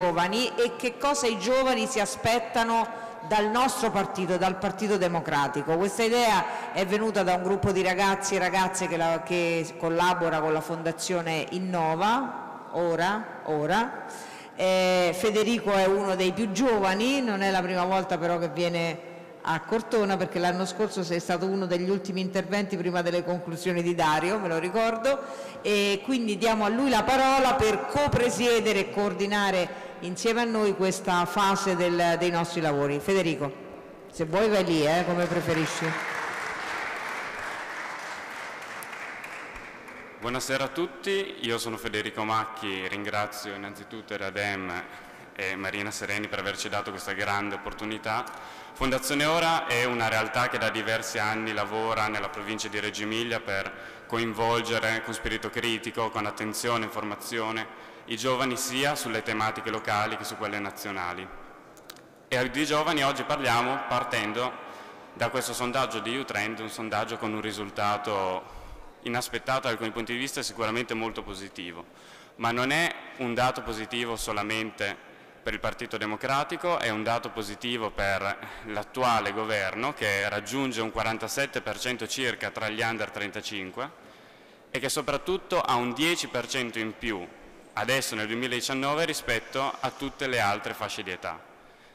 giovani e che cosa i giovani si aspettano dal nostro partito, dal Partito Democratico. Questa idea è venuta da un gruppo di ragazzi e ragazze che, la, che collabora con la Fondazione Innova, ora, ora. Eh, Federico è uno dei più giovani, non è la prima volta però che viene a Cortona perché l'anno scorso sei stato uno degli ultimi interventi prima delle conclusioni di Dario, me lo ricordo, e quindi diamo a lui la parola per co-presiedere e coordinare insieme a noi questa fase del, dei nostri lavori. Federico, se vuoi vai lì, eh, come preferisci. Buonasera a tutti, io sono Federico Macchi, ringrazio innanzitutto Eradem e Marina Sereni per averci dato questa grande opportunità. Fondazione Ora è una realtà che da diversi anni lavora nella provincia di Reggio Emilia per coinvolgere con spirito critico, con attenzione informazione i giovani sia sulle tematiche locali che su quelle nazionali. E di giovani oggi parliamo partendo da questo sondaggio di U-Trend, un sondaggio con un risultato inaspettato da alcuni punti di vista sicuramente molto positivo, ma non è un dato positivo solamente per il Partito Democratico, è un dato positivo per l'attuale governo che raggiunge un 47% circa tra gli under 35 e che soprattutto ha un 10% in più adesso nel 2019 rispetto a tutte le altre fasce di età.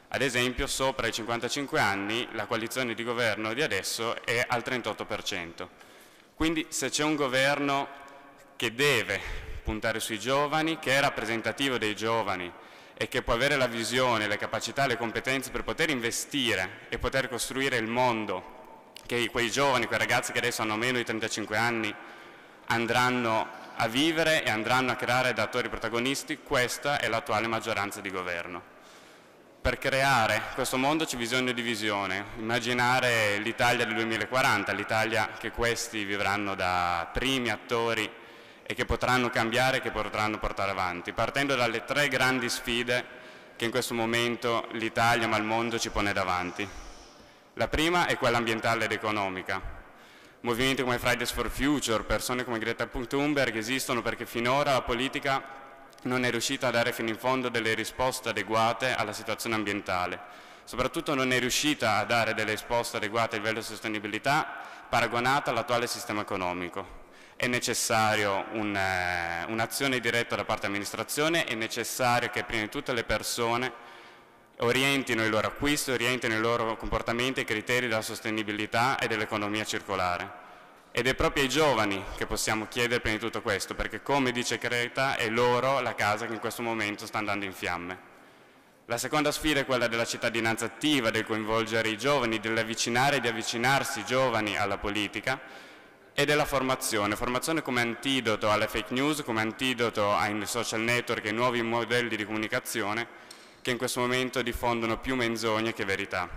Ad esempio sopra i 55 anni la coalizione di governo di adesso è al 38%. Quindi se c'è un governo che deve puntare sui giovani, che è rappresentativo dei giovani e che può avere la visione, le capacità, le competenze per poter investire e poter costruire il mondo che quei giovani, quei ragazzi che adesso hanno meno di 35 anni andranno a vivere e andranno a creare da attori protagonisti, questa è l'attuale maggioranza di governo. Per creare questo mondo c'è bisogno di visione, immaginare l'Italia del 2040, l'Italia che questi vivranno da primi attori e che potranno cambiare e che potranno portare avanti, partendo dalle tre grandi sfide che in questo momento l'Italia ma il mondo ci pone davanti. La prima è quella ambientale ed economica, movimenti come Fridays for Future, persone come Greta Thunberg esistono perché finora la politica non è riuscita a dare fino in fondo delle risposte adeguate alla situazione ambientale. Soprattutto non è riuscita a dare delle risposte adeguate a livello di sostenibilità paragonata all'attuale sistema economico. È necessario un, eh, un'azione diretta da parte dell'amministrazione, è necessario che prima di tutte le persone orientino i loro acquisti, orientino i loro comportamenti ai criteri della sostenibilità e dell'economia circolare. Ed è proprio ai giovani che possiamo chiedere prima di tutto questo, perché come dice Creta è loro la casa che in questo momento sta andando in fiamme. La seconda sfida è quella della cittadinanza attiva, del coinvolgere i giovani, dell'avvicinare e di avvicinarsi i giovani alla politica e della formazione, formazione come antidoto alle fake news, come antidoto ai social network e ai nuovi modelli di comunicazione che in questo momento diffondono più menzogne che verità.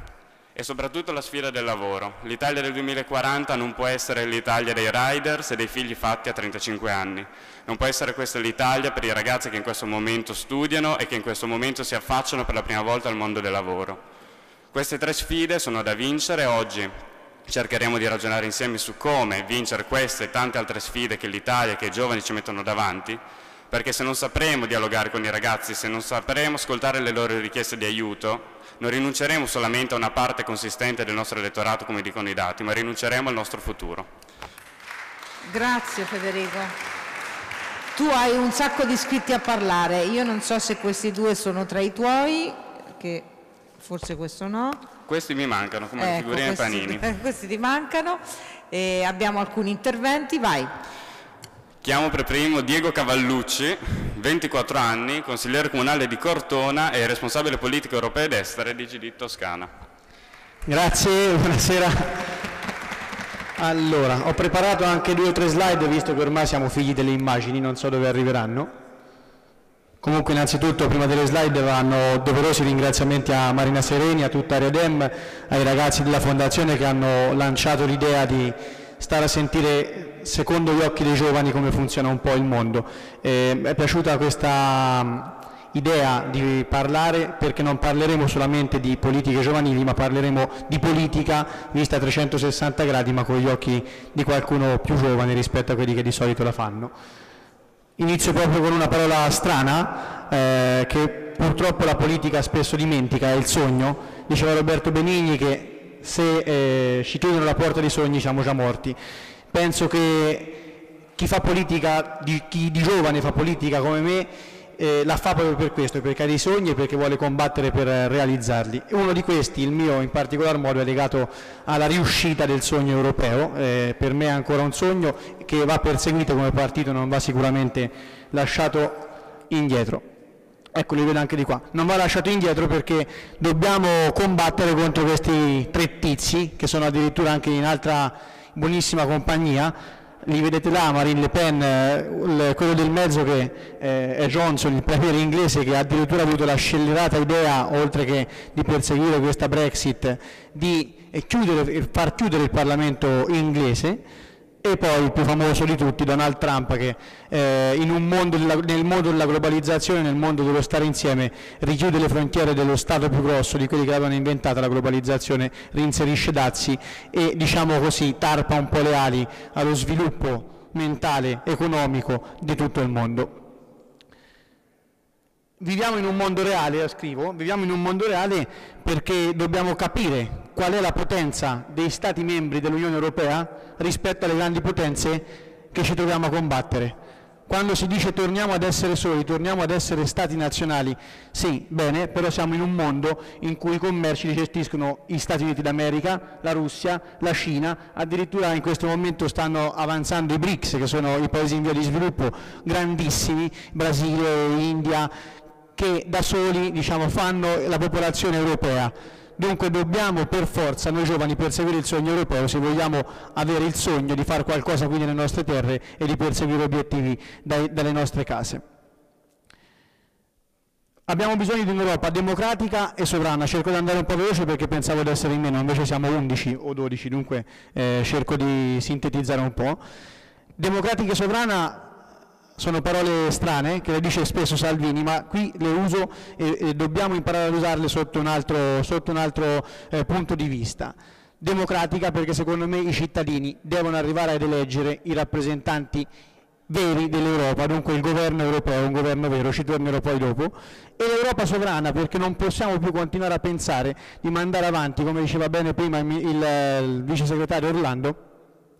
E soprattutto la sfida del lavoro. L'Italia del 2040 non può essere l'Italia dei riders e dei figli fatti a 35 anni. Non può essere questa l'Italia per i ragazzi che in questo momento studiano e che in questo momento si affacciano per la prima volta al mondo del lavoro. Queste tre sfide sono da vincere oggi. Cercheremo di ragionare insieme su come vincere queste e tante altre sfide che l'Italia e che i giovani ci mettono davanti perché se non sapremo dialogare con i ragazzi, se non sapremo ascoltare le loro richieste di aiuto, non rinunceremo solamente a una parte consistente del nostro elettorato, come dicono i dati, ma rinunceremo al nostro futuro. Grazie Federico. Tu hai un sacco di iscritti a parlare, io non so se questi due sono tra i tuoi, che forse questo no. Questi mi mancano, come ecco, figurine questi, panini. questi ti mancano, e abbiamo alcuni interventi, vai. Chiamo per primo Diego Cavallucci, 24 anni, consigliere comunale di Cortona e responsabile politico europeo ed estere di GD Toscana. Grazie, buonasera. Allora, ho preparato anche due o tre slide, visto che ormai siamo figli delle immagini, non so dove arriveranno. Comunque innanzitutto prima delle slide vanno doverosi ringraziamenti a Marina Sereni, a tutta Redem, ai ragazzi della Fondazione che hanno lanciato l'idea di stare a sentire secondo gli occhi dei giovani come funziona un po' il mondo. Eh, è piaciuta questa mm, idea di parlare perché non parleremo solamente di politiche giovanili ma parleremo di politica vista a 360 gradi ma con gli occhi di qualcuno più giovane rispetto a quelli che di solito la fanno. Inizio proprio con una parola strana eh, che purtroppo la politica spesso dimentica, è il sogno. Diceva Roberto Benigni che se eh, ci chiudono la porta dei sogni siamo già morti. Penso che chi fa politica, chi di giovane fa politica come me, eh, la fa proprio per questo, perché ha dei sogni e perché vuole combattere per realizzarli. Uno di questi, il mio in particolar modo, è legato alla riuscita del sogno europeo, eh, per me è ancora un sogno che va perseguito come partito, non va sicuramente lasciato indietro. Ecco, li vedo anche di qua. Non va lasciato indietro perché dobbiamo combattere contro questi tre tizi, che sono addirittura anche in altra buonissima compagnia, li vedete là, Marine Le Pen, eh, quello del mezzo che eh, è Johnson, il premier inglese, che ha addirittura avuto la scellerata idea, oltre che di perseguire questa Brexit, di chiudere, far chiudere il Parlamento inglese, e poi il più famoso di tutti, Donald Trump, che eh, mondo della, nel mondo della globalizzazione, nel mondo dello stare insieme, richiude le frontiere dello Stato più grosso di quelli che avevano inventato la globalizzazione, rinserisce dazi e diciamo così tarpa un po' le ali allo sviluppo mentale, economico di tutto il mondo. Viviamo in un mondo reale, scrivo, viviamo in un mondo reale perché dobbiamo capire qual è la potenza dei Stati membri dell'Unione Europea rispetto alle grandi potenze che ci troviamo a combattere. Quando si dice torniamo ad essere soli, torniamo ad essere stati nazionali, sì, bene, però siamo in un mondo in cui i commerci li gestiscono gli Stati Uniti d'America, la Russia, la Cina, addirittura in questo momento stanno avanzando i BRICS, che sono i paesi in via di sviluppo grandissimi, Brasile, India, che da soli diciamo, fanno la popolazione europea. Dunque dobbiamo per forza, noi giovani, perseguire il sogno europeo se vogliamo avere il sogno di fare qualcosa qui nelle nostre terre e di perseguire obiettivi dai, dalle nostre case. Abbiamo bisogno di un'Europa democratica e sovrana, cerco di andare un po' veloce perché pensavo di essere in meno, invece siamo 11 o 12, dunque eh, cerco di sintetizzare un po'. Democratica e sovrana sono parole strane che le dice spesso Salvini, ma qui le uso e, e dobbiamo imparare ad usarle sotto un altro, sotto un altro eh, punto di vista. Democratica perché secondo me i cittadini devono arrivare ad eleggere i rappresentanti veri dell'Europa, dunque il governo europeo, un governo vero, ci tornerò poi dopo, e l'Europa sovrana perché non possiamo più continuare a pensare di mandare avanti, come diceva bene prima il, il, il vice segretario Orlando,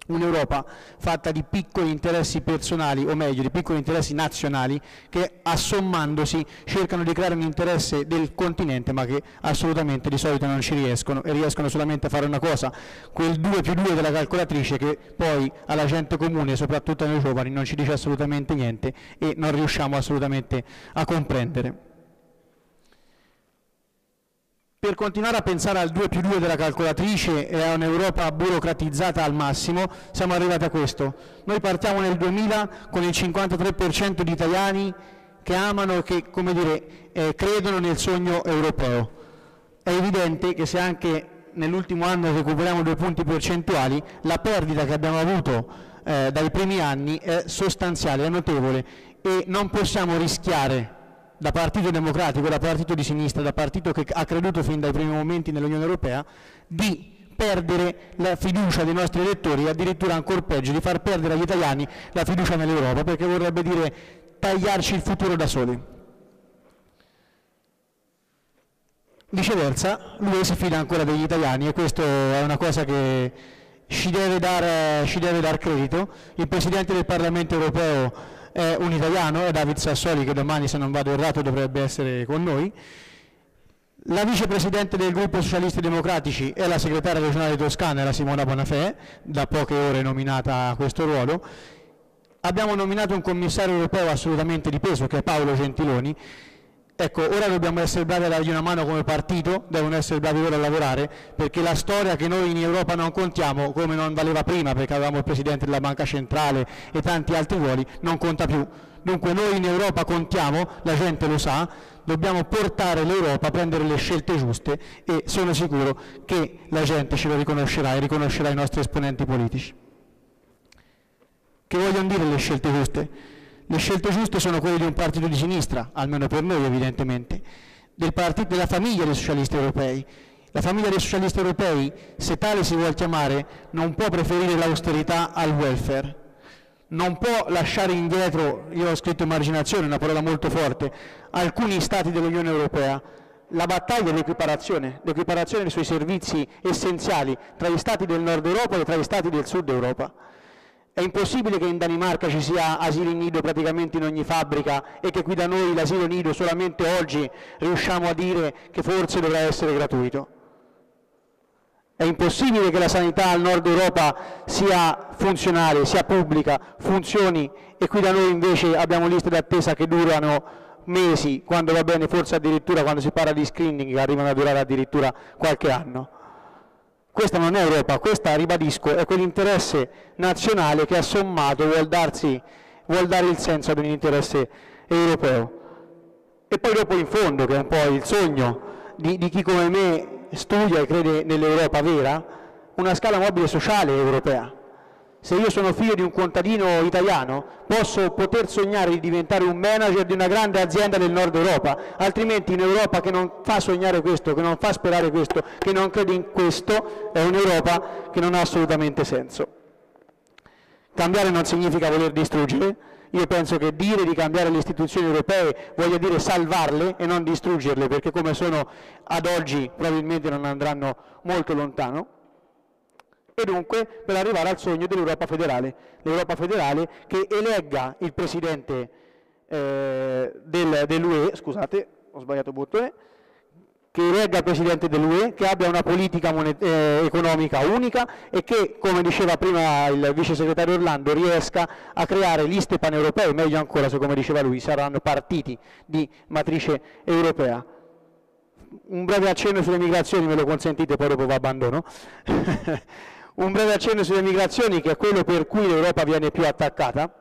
un'Europa fatta di piccoli interessi personali, o meglio di piccoli interessi nazionali, che assommandosi cercano di creare un interesse del continente, ma che assolutamente di solito non ci riescono e riescono solamente a fare una cosa, quel 2 più 2 della calcolatrice che poi alla gente comune, soprattutto ai giovani, non ci dice assolutamente niente e non riusciamo assolutamente a comprendere. Per continuare a pensare al 2 più 2 della calcolatrice e a un'Europa burocratizzata al massimo, siamo arrivati a questo. Noi partiamo nel 2000 con il 53% di italiani che amano e che come dire, eh, credono nel sogno europeo. È evidente che se anche nell'ultimo anno recuperiamo due punti percentuali, la perdita che abbiamo avuto eh, dai primi anni è sostanziale, è notevole e non possiamo rischiare da partito democratico, da partito di sinistra, da partito che ha creduto fin dai primi momenti nell'Unione Europea, di perdere la fiducia dei nostri elettori e addirittura ancora peggio di far perdere agli italiani la fiducia nell'Europa, perché vorrebbe dire tagliarci il futuro da soli. Viceversa, lui si fida ancora degli italiani e questo è una cosa che ci deve dare, ci deve dar credito. Il Presidente del Parlamento europeo è un italiano, è David Sassoli che domani se non vado errato dovrebbe essere con noi. La vicepresidente del gruppo Socialisti Democratici è la segretaria regionale toscana, la Simona Bonafè, da poche ore nominata a questo ruolo. Abbiamo nominato un commissario europeo assolutamente di peso che è Paolo Gentiloni Ecco, ora dobbiamo essere bravi a dargli una mano come partito, devono essere bravi loro a lavorare, perché la storia che noi in Europa non contiamo, come non valeva prima, perché avevamo il Presidente della Banca Centrale e tanti altri ruoli, non conta più. Dunque noi in Europa contiamo, la gente lo sa, dobbiamo portare l'Europa a prendere le scelte giuste e sono sicuro che la gente ce lo riconoscerà e riconoscerà i nostri esponenti politici. Che vogliono dire le scelte giuste? Le scelte giuste sono quelle di un partito di sinistra, almeno per noi evidentemente, del partito, della famiglia dei socialisti europei. La famiglia dei socialisti europei, se tale si vuole chiamare, non può preferire l'austerità al welfare. non può lasciare indietro, io ho scritto emarginazione, una parola molto forte, alcuni Stati dell'Unione Europea. La battaglia è l'equiparazione, l'equiparazione dei suoi servizi essenziali tra gli Stati del Nord Europa e tra gli Stati del Sud Europa. È impossibile che in Danimarca ci sia asili nido praticamente in ogni fabbrica e che qui da noi l'asilo nido solamente oggi riusciamo a dire che forse dovrà essere gratuito. È impossibile che la sanità al nord Europa sia funzionale, sia pubblica, funzioni e qui da noi invece abbiamo liste d'attesa che durano mesi, quando va bene forse addirittura quando si parla di screening arrivano a durare addirittura qualche anno. Questa non è Europa, questa, ribadisco, è quell'interesse nazionale che assommato vuol, darsi, vuol dare il senso ad un interesse europeo. E poi dopo in fondo, che è un po' il sogno di, di chi come me studia e crede nell'Europa vera, una scala mobile sociale europea se io sono figlio di un contadino italiano, posso poter sognare di diventare un manager di una grande azienda del nord Europa, altrimenti un'Europa che non fa sognare questo, che non fa sperare questo, che non crede in questo, è un'Europa che non ha assolutamente senso. Cambiare non significa voler distruggere, io penso che dire di cambiare le istituzioni europee voglia dire salvarle e non distruggerle, perché come sono ad oggi probabilmente non andranno molto lontano e dunque per arrivare al sogno dell'Europa federale, l'Europa federale che elegga il Presidente eh, del, dell'UE, scusate, ho sbagliato bottone, che elegga il Presidente dell'UE, che abbia una politica eh, economica unica e che, come diceva prima il Vice Segretario Orlando, riesca a creare liste paneuropee, meglio ancora se come diceva lui saranno partiti di matrice europea. Un breve accenno sulle migrazioni, me lo consentite, poi dopo va abbandono. Un breve accenno sulle migrazioni, che è quello per cui l'Europa viene più attaccata.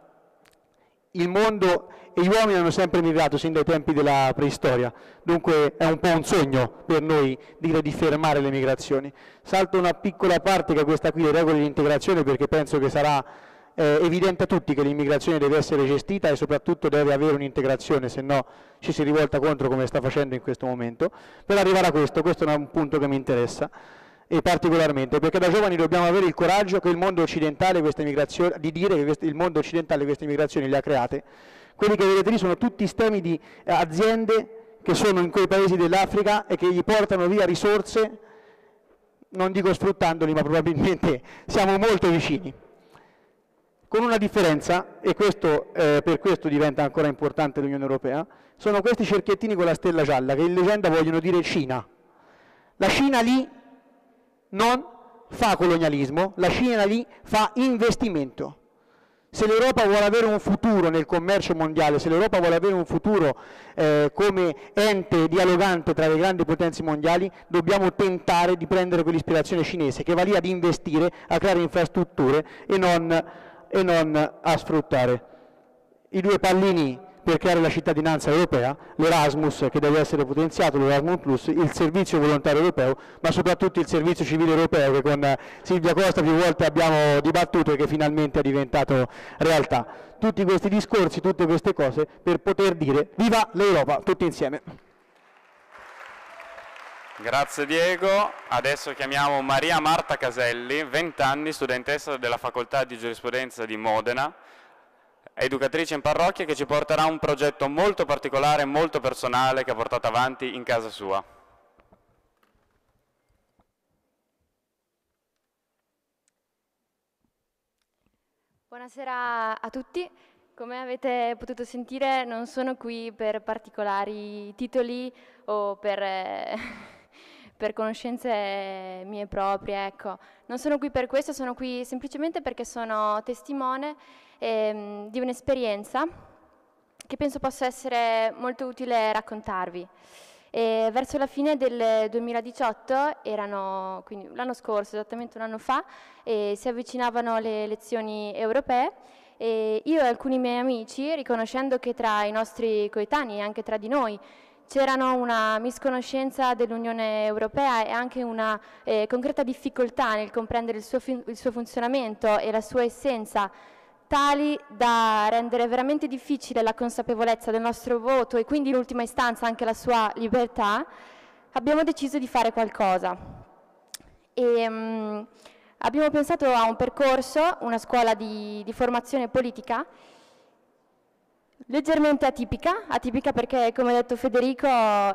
Il mondo e gli uomini hanno sempre migrato sin dai tempi della preistoria, dunque è un po' un sogno per noi dire di fermare le migrazioni. Salto una piccola parte che è questa qui, le regole di integrazione, perché penso che sarà eh, evidente a tutti che l'immigrazione deve essere gestita e soprattutto deve avere un'integrazione, se no ci si rivolta contro come sta facendo in questo momento. Per arrivare a questo, questo è un punto che mi interessa e particolarmente perché da giovani dobbiamo avere il coraggio di dire che il mondo occidentale queste migrazioni le ha create. Quelli che vedete lì sono tutti stemi di eh, aziende che sono in quei paesi dell'Africa e che gli portano via risorse, non dico sfruttandoli, ma probabilmente siamo molto vicini. Con una differenza, e questo, eh, per questo diventa ancora importante l'Unione Europea, sono questi cerchiettini con la stella gialla che in leggenda vogliono dire Cina. La Cina lì non fa colonialismo, la Cina lì fa investimento. Se l'Europa vuole avere un futuro nel commercio mondiale, se l'Europa vuole avere un futuro eh, come ente dialogante tra le grandi potenze mondiali, dobbiamo tentare di prendere quell'ispirazione cinese che va lì ad investire, a creare infrastrutture e non, e non a sfruttare. I due pallini per creare la cittadinanza europea, l'Erasmus che deve essere potenziato, l'Erasmus Plus, il servizio volontario europeo, ma soprattutto il servizio civile europeo che con Silvia Costa più volte abbiamo dibattuto e che finalmente è diventato realtà. Tutti questi discorsi, tutte queste cose per poter dire viva l'Europa, tutti insieme. Grazie Diego, adesso chiamiamo Maria Marta Caselli, 20 anni, studentessa della Facoltà di Giurisprudenza di Modena, educatrice in parrocchia che ci porterà un progetto molto particolare, molto personale che ha portato avanti in casa sua. Buonasera a tutti. Come avete potuto sentire non sono qui per particolari titoli o per, eh, per conoscenze mie proprie, ecco. Non sono qui per questo, sono qui semplicemente perché sono testimone ehm, di un'esperienza che penso possa essere molto utile raccontarvi. E verso la fine del 2018, erano, quindi l'anno scorso, esattamente un anno fa, si avvicinavano le elezioni europee e io e alcuni miei amici, riconoscendo che tra i nostri coetanei e anche tra di noi c'erano una misconoscenza dell'Unione Europea e anche una eh, concreta difficoltà nel comprendere il suo, il suo funzionamento e la sua essenza tali da rendere veramente difficile la consapevolezza del nostro voto e quindi in ultima istanza anche la sua libertà, abbiamo deciso di fare qualcosa. E, um, Abbiamo pensato a un percorso, una scuola di, di formazione politica, leggermente atipica, atipica perché come ha detto Federico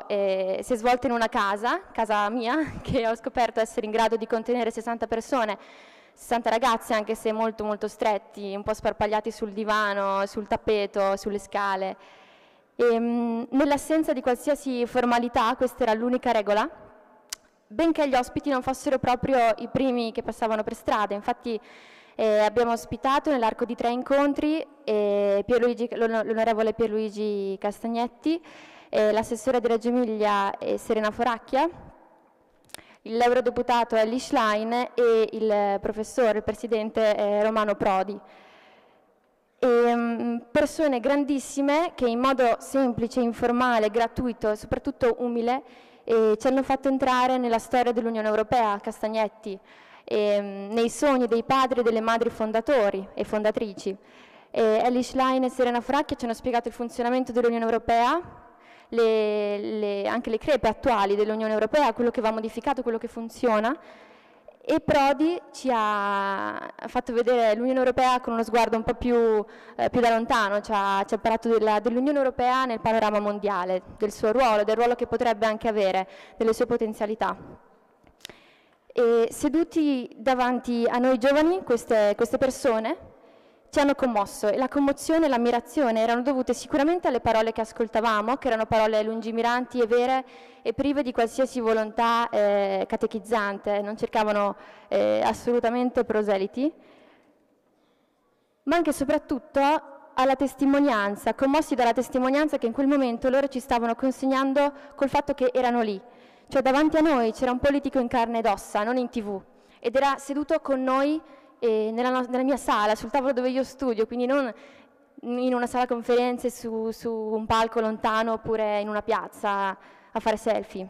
eh, si è svolta in una casa, casa mia, che ho scoperto essere in grado di contenere 60 persone, 60 ragazzi anche se molto molto stretti, un po' sparpagliati sul divano, sul tappeto, sulle scale. E, mh, nell'assenza di qualsiasi formalità, questa era l'unica regola, benché gli ospiti non fossero proprio i primi che passavano per strada, infatti eh, abbiamo ospitato nell'arco di tre incontri eh, l'onorevole Pierluigi Castagnetti, eh, l'assessore di Reggio Emilia Serena Foracchia, l'eurodeputato Ellie Schlein e il professore, il presidente eh, Romano Prodi. E, um, persone grandissime che in modo semplice, informale, gratuito e soprattutto umile e ci hanno fatto entrare nella storia dell'Unione Europea, Castagnetti, e, nei sogni dei padri e delle madri fondatori e fondatrici. E Ellie Schlein e Serena Fracchia ci hanno spiegato il funzionamento dell'Unione Europea, le, le, anche le crepe attuali dell'Unione Europea, quello che va modificato, quello che funziona, e Prodi ci ha fatto vedere l'Unione Europea con uno sguardo un po' più, eh, più da lontano, ci ha, ci ha parlato dell'Unione Europea nel panorama mondiale, del suo ruolo, del ruolo che potrebbe anche avere, delle sue potenzialità. E seduti davanti a noi giovani, queste, queste persone, ci hanno commosso e la commozione e l'ammirazione erano dovute sicuramente alle parole che ascoltavamo, che erano parole lungimiranti e vere e prive di qualsiasi volontà eh, catechizzante, non cercavano eh, assolutamente proseliti, ma anche e soprattutto alla testimonianza, commossi dalla testimonianza che in quel momento loro ci stavano consegnando col fatto che erano lì. Cioè davanti a noi c'era un politico in carne ed ossa, non in tv, ed era seduto con noi nella, nella, mia sala, sul tavolo dove io studio, quindi non in una sala conferenze su, su un palco lontano oppure in una piazza a fare selfie.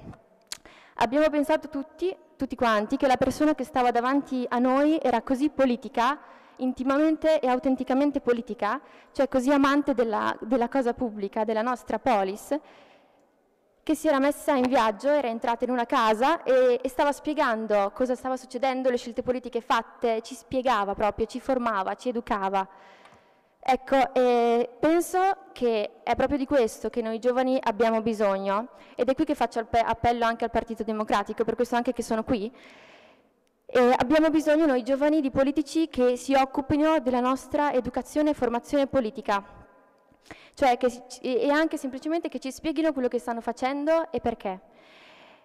Abbiamo pensato tutti, tutti quanti, che la persona che stava davanti a noi era così politica, intimamente e autenticamente politica, cioè così amante della, della cosa pubblica, della nostra polis, che si era messa in viaggio, era entrata in una casa e, e, stava spiegando cosa stava succedendo, le scelte politiche fatte, ci spiegava proprio, ci formava, ci educava. Ecco, eh, penso che è proprio di questo che noi giovani abbiamo bisogno ed è qui che faccio appello anche al Partito Democratico, per questo anche che sono qui. Eh, abbiamo bisogno noi giovani di politici che si occupino della nostra educazione e formazione politica, cioè che, e anche semplicemente che ci spieghino quello che stanno facendo e perché.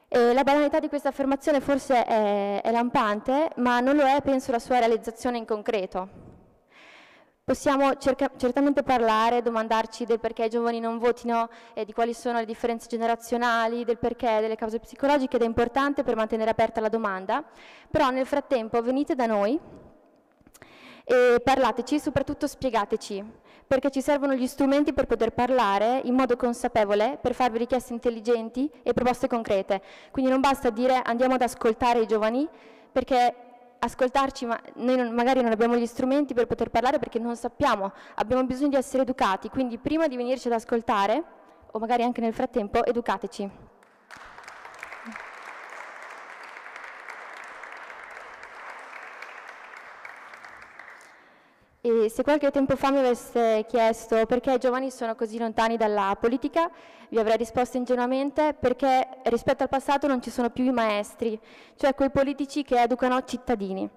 E la banalità di questa affermazione forse è, è lampante, ma non lo è, penso, la sua realizzazione in concreto. Possiamo cerca, certamente parlare, domandarci del perché i giovani non votino e di quali sono le differenze generazionali, del perché, delle cause psicologiche ed è importante per mantenere aperta la domanda, però nel frattempo venite da noi e parlateci, soprattutto spiegateci perché ci servono gli strumenti per poter parlare in modo consapevole, per farvi richieste intelligenti e proposte concrete. Quindi non basta dire andiamo ad ascoltare i giovani, perché ascoltarci, ma noi non, magari non abbiamo gli strumenti per poter parlare perché non sappiamo, abbiamo bisogno di essere educati, quindi prima di venirci ad ascoltare, o magari anche nel frattempo, educateci. E se qualche tempo fa mi avesse chiesto perché i giovani sono così lontani dalla politica, vi avrei risposto ingenuamente perché rispetto al passato non ci sono più i maestri, cioè quei politici che educano cittadini.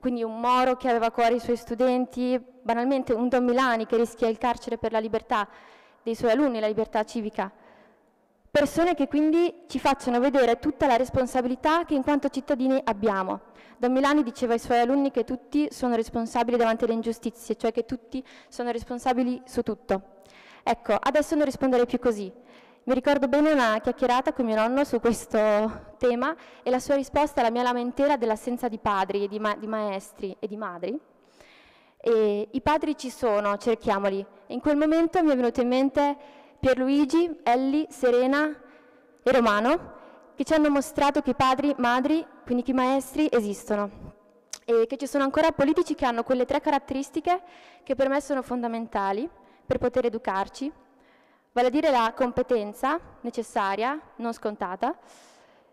Quindi un Moro che aveva a cuore i suoi studenti, banalmente un Don Milani che rischia il carcere per la libertà dei suoi alunni, la libertà civica. Persone che quindi ci facciano vedere tutta la responsabilità che in quanto cittadini abbiamo Don Milani diceva ai suoi alunni che tutti sono responsabili davanti alle ingiustizie, cioè che tutti sono responsabili su tutto. Ecco, adesso non risponderei più così. Mi ricordo bene una chiacchierata con mio nonno su questo tema e la sua risposta alla mia lamentela dell'assenza di padri, di, ma di maestri e di madri. E I padri ci sono, cerchiamoli. In quel momento mi è venuto in mente Pierluigi, Elli, Serena e Romano, che ci hanno mostrato che i padri, madri, quindi che i maestri esistono e che ci sono ancora politici che hanno quelle tre caratteristiche che per me sono fondamentali per poter educarci, vale a dire la competenza necessaria, non scontata,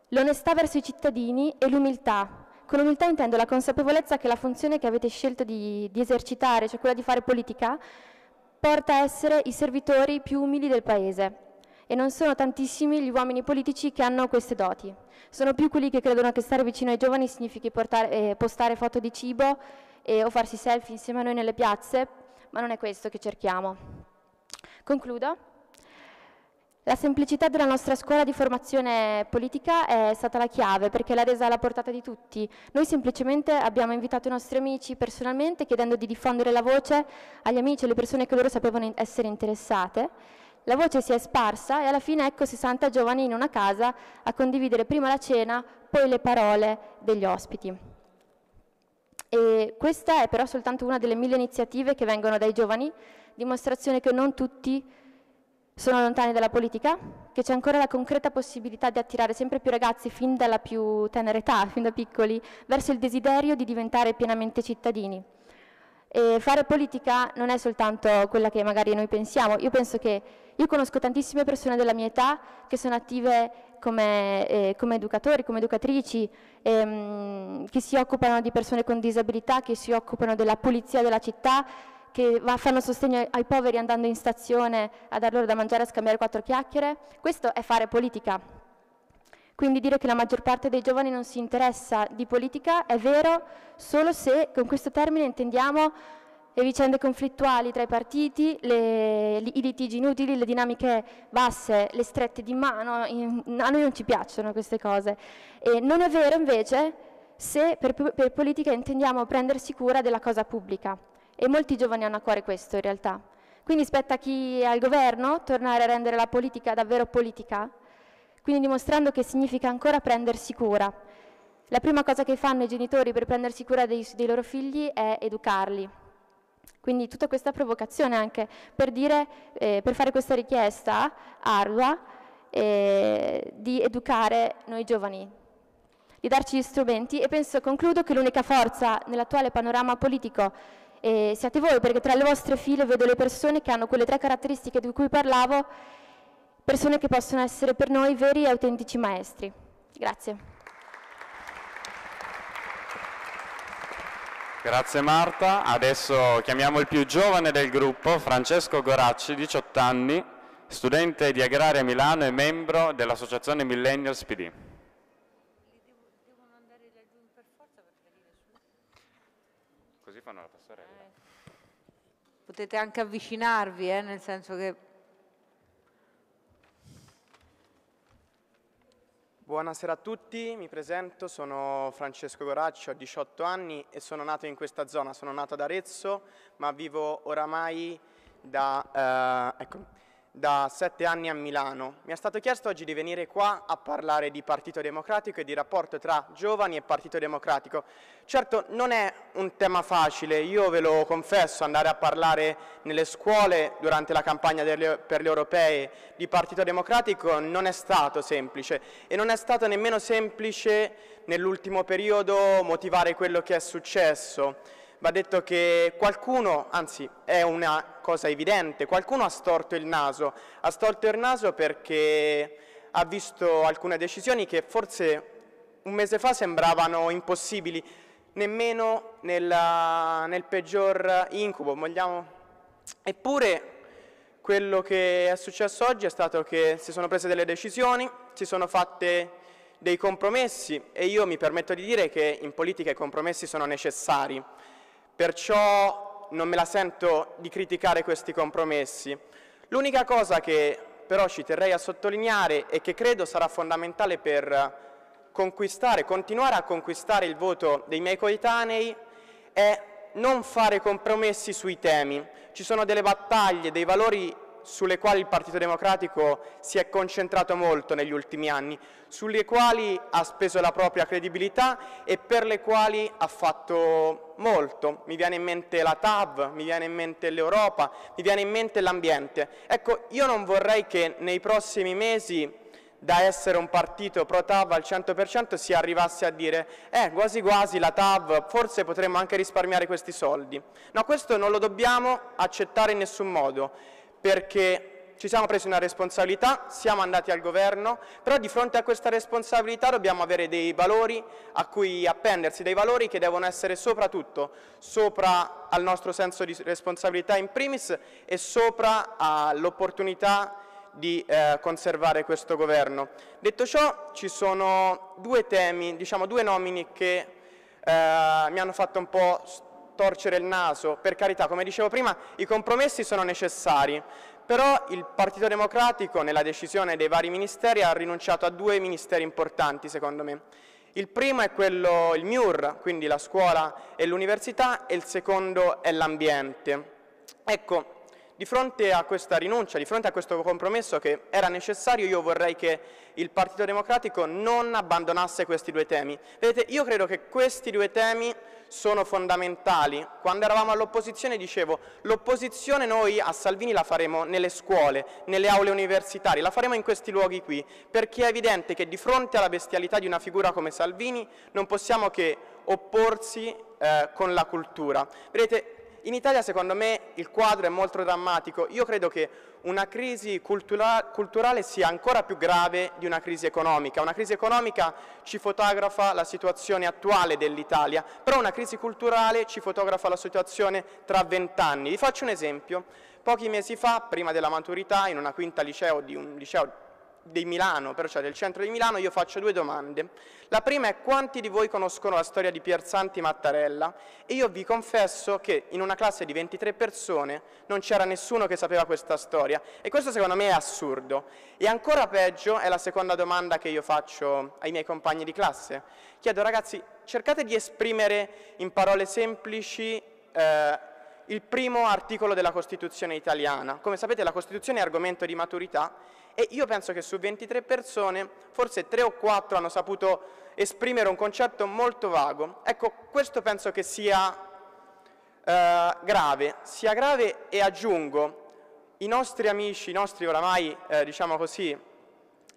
l'onestà verso i cittadini e l'umiltà, Con umiltà intendo la consapevolezza che la funzione che avete scelto di, di esercitare, cioè quella di fare politica, porta a essere i servitori più umili del Paese. E non sono tantissimi gli uomini politici che hanno queste doti. Sono più quelli che credono che stare vicino ai giovani significhi portare, eh, postare foto di cibo eh, o farsi selfie insieme a noi nelle piazze, ma non è questo che cerchiamo. Concludo. La semplicità della nostra scuola di formazione politica è stata la chiave perché l'ha resa alla portata di tutti. Noi semplicemente abbiamo invitato i nostri amici personalmente chiedendo di diffondere la voce agli amici e alle persone che loro sapevano essere interessate. La voce si è sparsa e alla fine ecco 60 giovani in una casa a condividere prima la cena, poi le parole degli ospiti. E questa è però soltanto una delle mille iniziative che vengono dai giovani, dimostrazione che non tutti sono lontani dalla politica, che c'è ancora la concreta possibilità di attirare sempre più ragazzi fin dalla più tenera età, fin da piccoli, verso il desiderio di diventare pienamente cittadini. E fare politica non è soltanto quella che magari noi pensiamo, io penso che io conosco tantissime persone della mia età che sono attive come, eh, come educatori, come educatrici, ehm, che si occupano di persone con disabilità, che si occupano della pulizia della città, che fanno sostegno ai poveri andando in stazione a dar loro da mangiare a scambiare quattro chiacchiere. Questo è fare politica. Quindi dire che la maggior parte dei giovani non si interessa di politica è vero solo se con questo termine intendiamo le vicende conflittuali tra i partiti, le, i litigi inutili, le dinamiche basse, le strette di mano, in, a noi non ci piacciono queste cose. E non è vero invece se per, per politica intendiamo prendersi cura della cosa pubblica e molti giovani hanno a cuore questo in realtà. Quindi spetta a chi è al governo tornare a rendere la politica davvero politica, quindi dimostrando che significa ancora prendersi cura. La prima cosa che fanno i genitori per prendersi cura dei, dei loro figli è educarli. Quindi tutta questa provocazione anche per, dire, eh, per fare questa richiesta ardua eh, di educare noi giovani, di darci gli strumenti e penso, concludo, che l'unica forza nell'attuale panorama politico e siate voi, perché tra le vostre file vedo le persone che hanno quelle tre caratteristiche di cui parlavo, persone che possono essere per noi veri e autentici maestri. Grazie. Grazie Marta, adesso chiamiamo il più giovane del gruppo, Francesco Goracci, 18 anni, studente di Agraria Milano e membro dell'associazione Millennials PD. Così fanno la passerella. Potete anche avvicinarvi, eh, nel senso che... Buonasera a tutti, mi presento, sono Francesco Goraccio, ho 18 anni e sono nato in questa zona, sono nato ad Arezzo ma vivo oramai da, eh, ecco, da sette anni a Milano. Mi è stato chiesto oggi di venire qua a parlare di Partito Democratico e di rapporto tra giovani e Partito Democratico. Certo non è un tema facile, io ve lo confesso, andare a parlare nelle scuole durante la campagna delle, per le europee di Partito Democratico non è stato semplice e non è stato nemmeno semplice nell'ultimo periodo motivare quello che è successo va detto che qualcuno, anzi è una cosa evidente, qualcuno ha storto il naso, ha storto il naso perché ha visto alcune decisioni che forse un mese fa sembravano impossibili, nemmeno nella, nel peggior incubo, vogliamo... Eppure quello che è successo oggi è stato che si sono prese delle decisioni, si sono fatte dei compromessi e io mi permetto di dire che in politica i compromessi sono necessari. Perciò non me la sento di criticare questi compromessi. L'unica cosa che però ci terrei a sottolineare e che credo sarà fondamentale per conquistare, continuare a conquistare il voto dei miei coetanei è non fare compromessi sui temi. Ci sono delle battaglie, dei valori sulle quali il Partito Democratico si è concentrato molto negli ultimi anni, sulle quali ha speso la propria credibilità e per le quali ha fatto molto. Mi viene in mente la TAV, mi viene in mente l'Europa, mi viene in mente l'ambiente. Ecco, io non vorrei che nei prossimi mesi da essere un partito pro TAV al 100% si arrivasse a dire eh, quasi quasi la TAV, forse potremmo anche risparmiare questi soldi. No, questo non lo dobbiamo accettare in nessun modo perché ci siamo presi una responsabilità, siamo andati al governo, però di fronte a questa responsabilità dobbiamo avere dei valori a cui appendersi, dei valori che devono essere soprattutto sopra al nostro senso di responsabilità in primis e sopra all'opportunità di eh, conservare questo governo. Detto ciò, ci sono due temi, diciamo due nomini che eh, mi hanno fatto un po' torcere il naso. Per carità, come dicevo prima, i compromessi sono necessari, però il Partito Democratico nella decisione dei vari ministeri ha rinunciato a due ministeri importanti, secondo me. Il primo è quello, il MIUR, quindi la scuola e l'università, e il secondo è l'ambiente. Ecco, di fronte a questa rinuncia, di fronte a questo compromesso che era necessario, io vorrei che il Partito Democratico non abbandonasse questi due temi. Vedete, io credo che questi due temi sono fondamentali. Quando eravamo all'opposizione dicevo l'opposizione noi a Salvini la faremo nelle scuole, nelle aule universitarie, la faremo in questi luoghi qui, perché è evidente che di fronte alla bestialità di una figura come Salvini non possiamo che opporsi eh, con la cultura. Vedete, in Italia secondo me il quadro è molto drammatico. Io credo che una crisi cultura culturale sia ancora più grave di una crisi economica. Una crisi economica ci fotografa la situazione attuale dell'Italia, però una crisi culturale ci fotografa la situazione tra vent'anni. Vi faccio un esempio. Pochi mesi fa, prima della maturità, in una quinta liceo di un liceo di Milano, però cioè del centro di Milano, io faccio due domande. La prima è quanti di voi conoscono la storia di Pierzanti Mattarella e io vi confesso che in una classe di 23 persone non c'era nessuno che sapeva questa storia e questo secondo me è assurdo. E ancora peggio è la seconda domanda che io faccio ai miei compagni di classe. Chiedo ragazzi, cercate di esprimere in parole semplici eh, il primo articolo della Costituzione italiana. Come sapete la Costituzione è argomento di maturità e io penso che su 23 persone forse 3 o 4 hanno saputo esprimere un concetto molto vago. Ecco, questo penso che sia eh, grave, sia grave e aggiungo, i nostri amici, i nostri oramai, eh, diciamo così,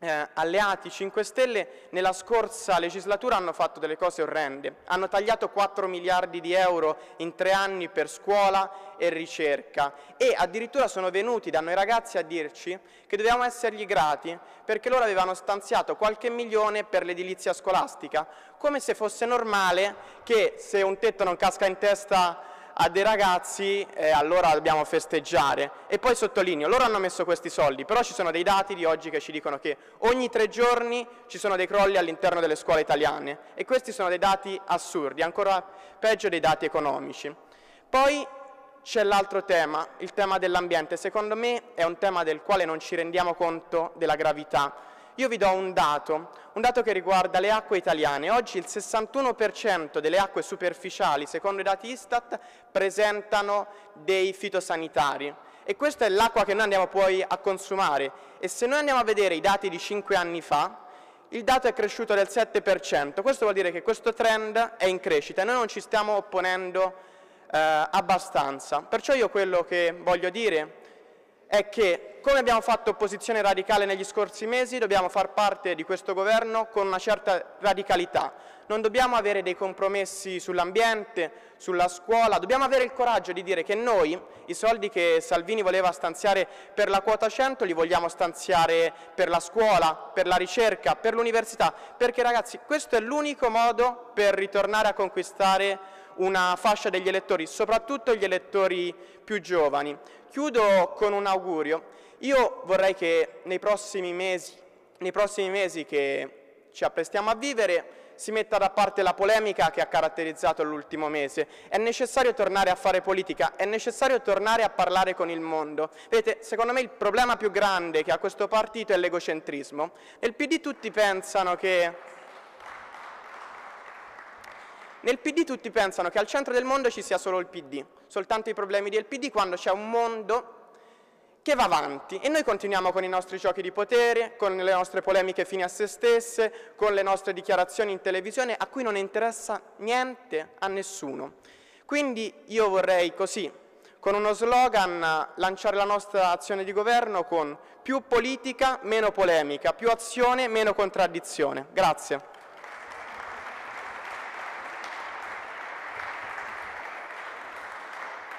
eh, alleati 5 Stelle nella scorsa legislatura hanno fatto delle cose orrende. Hanno tagliato 4 miliardi di euro in tre anni per scuola e ricerca e addirittura sono venuti da noi ragazzi a dirci che dovevamo essergli grati perché loro avevano stanziato qualche milione per l'edilizia scolastica, come se fosse normale che se un tetto non casca in testa a dei ragazzi eh, allora dobbiamo festeggiare. E poi sottolineo, loro hanno messo questi soldi, però ci sono dei dati di oggi che ci dicono che ogni tre giorni ci sono dei crolli all'interno delle scuole italiane e questi sono dei dati assurdi, ancora peggio dei dati economici. Poi c'è l'altro tema, il tema dell'ambiente. Secondo me è un tema del quale non ci rendiamo conto della gravità. Io vi do un dato, un dato che riguarda le acque italiane. Oggi il 61% delle acque superficiali, secondo i dati Istat, presentano dei fitosanitari. E questa è l'acqua che noi andiamo poi a consumare. E se noi andiamo a vedere i dati di 5 anni fa, il dato è cresciuto del 7%. Questo vuol dire che questo trend è in crescita e noi non ci stiamo opponendo eh, abbastanza. Perciò io quello che voglio dire è che, come abbiamo fatto opposizione radicale negli scorsi mesi, dobbiamo far parte di questo governo con una certa radicalità. Non dobbiamo avere dei compromessi sull'ambiente, sulla scuola, dobbiamo avere il coraggio di dire che noi i soldi che Salvini voleva stanziare per la quota 100 li vogliamo stanziare per la scuola, per la ricerca, per l'università, perché ragazzi questo è l'unico modo per ritornare a conquistare una fascia degli elettori, soprattutto gli elettori più giovani. Chiudo con un augurio. Io vorrei che nei prossimi mesi, nei prossimi mesi che ci apprestiamo a vivere si metta da parte la polemica che ha caratterizzato l'ultimo mese. È necessario tornare a fare politica, è necessario tornare a parlare con il mondo. Vedete, secondo me il problema più grande che ha questo partito è l'egocentrismo. Nel PD tutti pensano che nel PD tutti pensano che al centro del mondo ci sia solo il PD, soltanto i problemi del PD quando c'è un mondo che va avanti e noi continuiamo con i nostri giochi di potere, con le nostre polemiche fini a se stesse, con le nostre dichiarazioni in televisione a cui non interessa niente a nessuno. Quindi io vorrei così, con uno slogan, lanciare la nostra azione di governo con più politica, meno polemica, più azione, meno contraddizione. Grazie.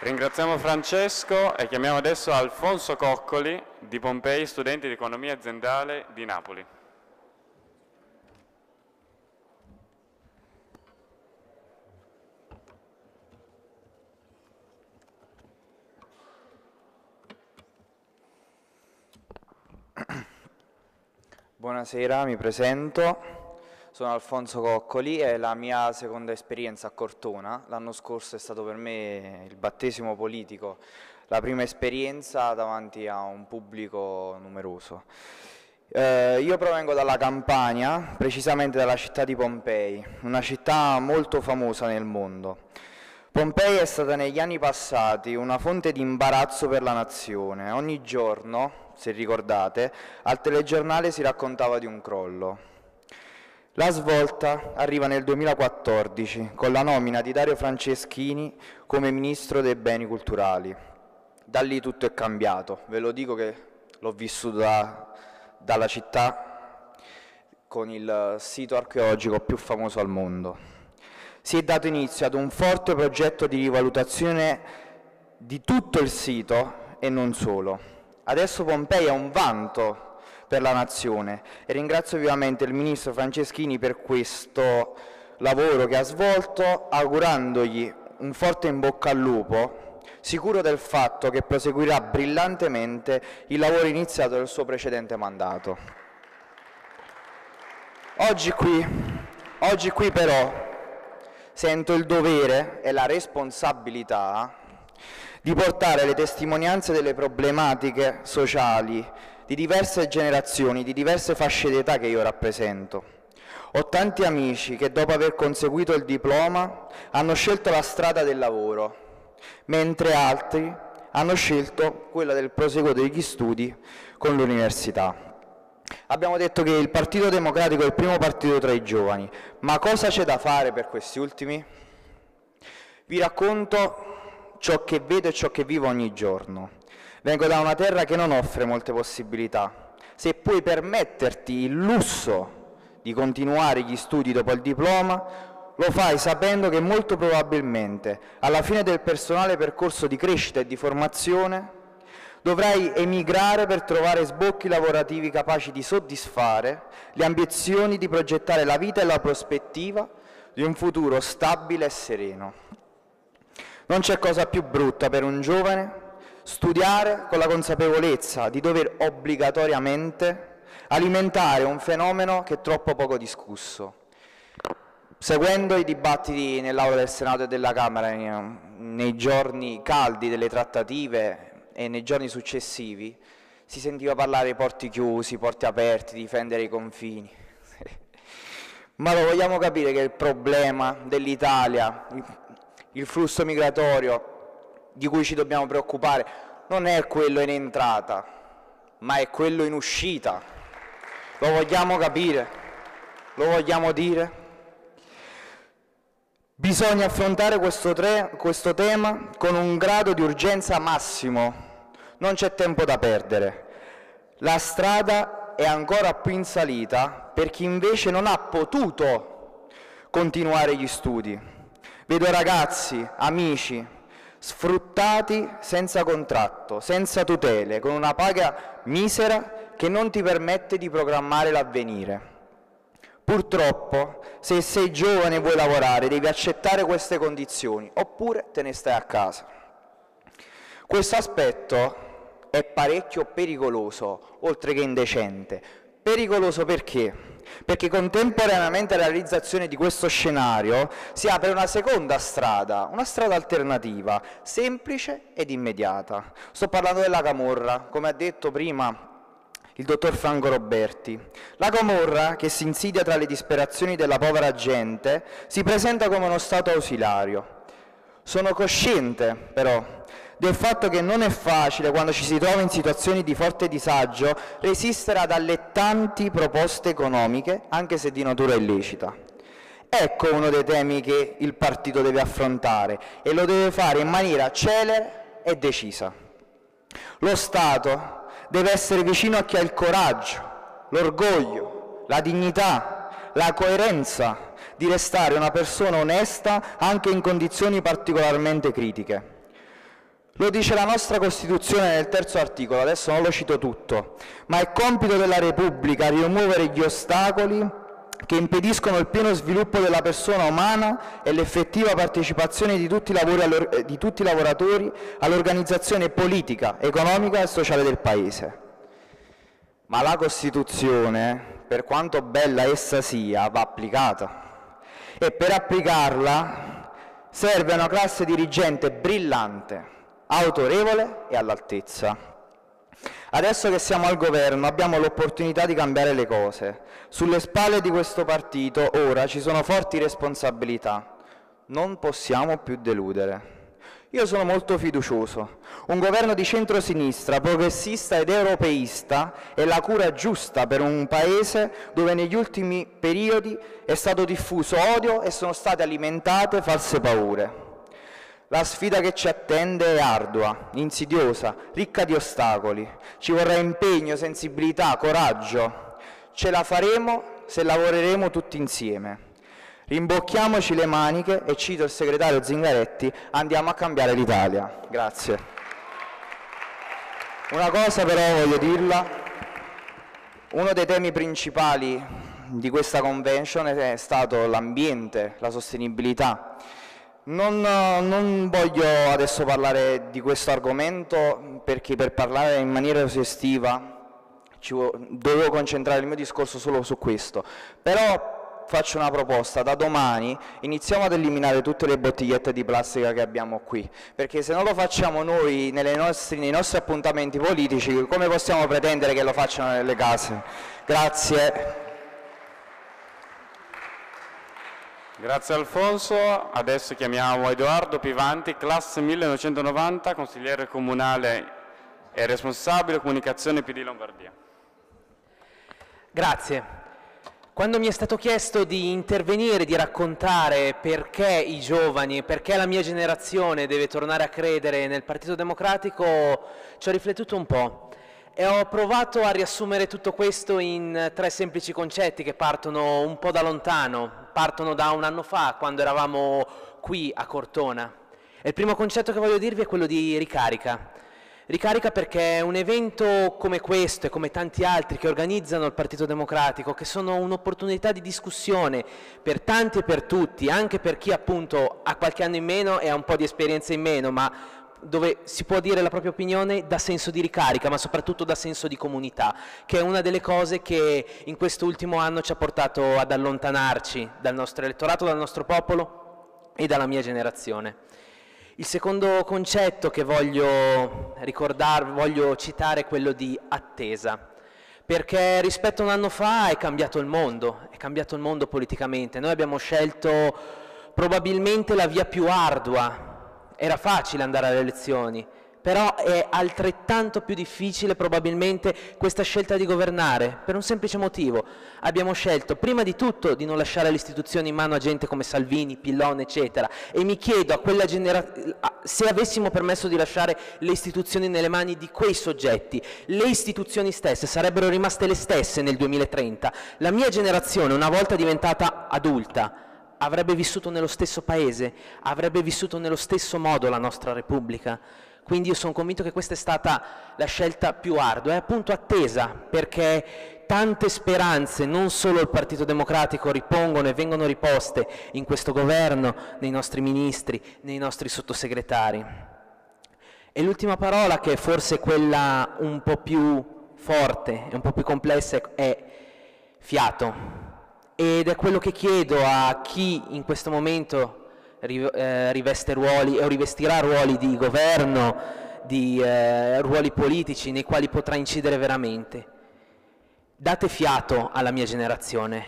Ringraziamo Francesco e chiamiamo adesso Alfonso Coccoli di Pompei, studenti di economia aziendale di Napoli. Buonasera, mi presento. Sono Alfonso Coccoli, è la mia seconda esperienza a Cortona. L'anno scorso è stato per me il battesimo politico, la prima esperienza davanti a un pubblico numeroso. Eh, io provengo dalla Campania, precisamente dalla città di Pompei, una città molto famosa nel mondo. Pompei è stata negli anni passati una fonte di imbarazzo per la nazione. Ogni giorno se ricordate, al telegiornale si raccontava di un crollo. La svolta arriva nel 2014 con la nomina di Dario Franceschini come Ministro dei Beni Culturali. Da lì tutto è cambiato, ve lo dico che l'ho vissuto da, dalla città con il sito archeologico più famoso al mondo. Si è dato inizio ad un forte progetto di rivalutazione di tutto il sito e non solo. Adesso Pompei è un vanto per la nazione e ringrazio vivamente il Ministro Franceschini per questo lavoro che ha svolto, augurandogli un forte in bocca al lupo, sicuro del fatto che proseguirà brillantemente il lavoro iniziato nel suo precedente mandato. Oggi qui, oggi qui però sento il dovere e la responsabilità di portare le testimonianze delle problematiche sociali di diverse generazioni, di diverse fasce d'età che io rappresento. Ho tanti amici che dopo aver conseguito il diploma hanno scelto la strada del lavoro, mentre altri hanno scelto quella del proseguo degli studi con l'università. Abbiamo detto che il Partito Democratico è il primo partito tra i giovani, ma cosa c'è da fare per questi ultimi? Vi racconto ciò che vedo e ciò che vivo ogni giorno. Vengo da una terra che non offre molte possibilità. Se puoi permetterti il lusso di continuare gli studi dopo il diploma, lo fai sapendo che molto probabilmente alla fine del personale percorso di crescita e di formazione dovrai emigrare per trovare sbocchi lavorativi capaci di soddisfare le ambizioni di progettare la vita e la prospettiva di un futuro stabile e sereno. Non c'è cosa più brutta per un giovane studiare con la consapevolezza di dover obbligatoriamente alimentare un fenomeno che è troppo poco discusso. Seguendo i dibattiti nell'Aula del Senato e della Camera nei giorni caldi delle trattative e nei giorni successivi, si sentiva parlare di porti chiusi, porti aperti, difendere i confini. Ma lo vogliamo capire che il problema dell'Italia, il flusso migratorio di cui ci dobbiamo preoccupare non è quello in entrata, ma è quello in uscita. Lo vogliamo capire? Lo vogliamo dire? Bisogna affrontare questo, tre, questo tema con un grado di urgenza massimo. Non c'è tempo da perdere. La strada è ancora più in salita per chi invece non ha potuto continuare gli studi. Vedo ragazzi, amici, sfruttati senza contratto, senza tutele, con una paga misera che non ti permette di programmare l'avvenire. Purtroppo, se sei giovane e vuoi lavorare, devi accettare queste condizioni, oppure te ne stai a casa. Questo aspetto è parecchio pericoloso, oltre che indecente. Pericoloso perché? perché contemporaneamente alla realizzazione di questo scenario si apre una seconda strada, una strada alternativa, semplice ed immediata. Sto parlando della Camorra, come ha detto prima il dottor Franco Roberti. La Camorra, che si insidia tra le disperazioni della povera gente, si presenta come uno Stato ausiliario. Sono cosciente, però, del fatto che non è facile, quando ci si trova in situazioni di forte disagio, resistere ad allettanti proposte economiche, anche se di natura illecita. Ecco uno dei temi che il partito deve affrontare e lo deve fare in maniera celere e decisa. Lo Stato deve essere vicino a chi ha il coraggio, l'orgoglio, la dignità, la coerenza di restare una persona onesta anche in condizioni particolarmente critiche. Lo dice la nostra Costituzione nel terzo articolo, adesso non lo cito tutto, ma è compito della Repubblica rimuovere gli ostacoli che impediscono il pieno sviluppo della persona umana e l'effettiva partecipazione di tutti, eh, di tutti i lavoratori all'organizzazione politica, economica e sociale del Paese. Ma la Costituzione, per quanto bella essa sia, va applicata e per applicarla serve una classe dirigente brillante, autorevole e all'altezza. Adesso che siamo al governo abbiamo l'opportunità di cambiare le cose. Sulle spalle di questo partito ora ci sono forti responsabilità. Non possiamo più deludere. Io sono molto fiducioso. Un governo di centrosinistra, progressista ed europeista è la cura giusta per un Paese dove negli ultimi periodi è stato diffuso odio e sono state alimentate false paure. La sfida che ci attende è ardua, insidiosa, ricca di ostacoli. Ci vorrà impegno, sensibilità, coraggio. Ce la faremo se lavoreremo tutti insieme. Rimbocchiamoci le maniche e cito il segretario Zingaretti, andiamo a cambiare l'Italia. Grazie. Una cosa però voglio dirla, uno dei temi principali di questa convention è stato l'ambiente, la sostenibilità non, non, voglio adesso parlare di questo argomento perché per parlare in maniera esaustiva dovevo concentrare il mio discorso solo su questo, però faccio una proposta, da domani iniziamo ad eliminare tutte le bottigliette di plastica che abbiamo qui, perché se non lo facciamo noi nostri, nei nostri appuntamenti politici, come possiamo pretendere che lo facciano nelle case? Grazie. Grazie Alfonso, adesso chiamiamo Edoardo Pivanti, classe 1990, consigliere comunale e responsabile comunicazione PD Lombardia. Grazie. Quando mi è stato chiesto di intervenire, di raccontare perché i giovani, perché la mia generazione deve tornare a credere nel Partito Democratico, ci ho riflettuto un po' e ho provato a riassumere tutto questo in tre semplici concetti che partono un po' da lontano, partono da un anno fa, quando eravamo qui a Cortona. E il primo concetto che voglio dirvi è quello di ricarica. Ricarica perché un evento come questo e come tanti altri che organizzano il Partito Democratico, che sono un'opportunità di discussione per tanti e per tutti, anche per chi appunto ha qualche anno in meno e ha un po' di esperienza in meno, ma dove si può dire la propria opinione dà senso di ricarica, ma soprattutto dà senso di comunità, che è una delle cose che in questo ultimo anno ci ha portato ad allontanarci dal nostro elettorato, dal nostro popolo e dalla mia generazione. Il secondo concetto che voglio ricordare, voglio citare è quello di attesa, perché rispetto a un anno fa è cambiato il mondo, è cambiato il mondo politicamente. Noi abbiamo scelto probabilmente la via più ardua era facile andare alle elezioni, però è altrettanto più difficile probabilmente questa scelta di governare, per un semplice motivo. Abbiamo scelto prima di tutto di non lasciare le istituzioni in mano a gente come Salvini, Pillon, eccetera, e mi chiedo se avessimo permesso di lasciare le istituzioni nelle mani di quei soggetti, le istituzioni stesse sarebbero rimaste le stesse nel 2030. La mia generazione, una volta diventata adulta, avrebbe vissuto nello stesso paese, avrebbe vissuto nello stesso modo la nostra Repubblica. Quindi io sono convinto che questa è stata la scelta più ardua, è appunto attesa perché tante speranze, non solo il Partito Democratico, ripongono e vengono riposte in questo governo, nei nostri ministri, nei nostri sottosegretari. E l'ultima parola, che è forse quella un po' più forte e un po' più complessa, è fiato ed è quello che chiedo a chi in questo momento eh, riveste ruoli o rivestirà ruoli di governo, di eh, ruoli politici nei quali potrà incidere veramente. Date fiato alla mia generazione,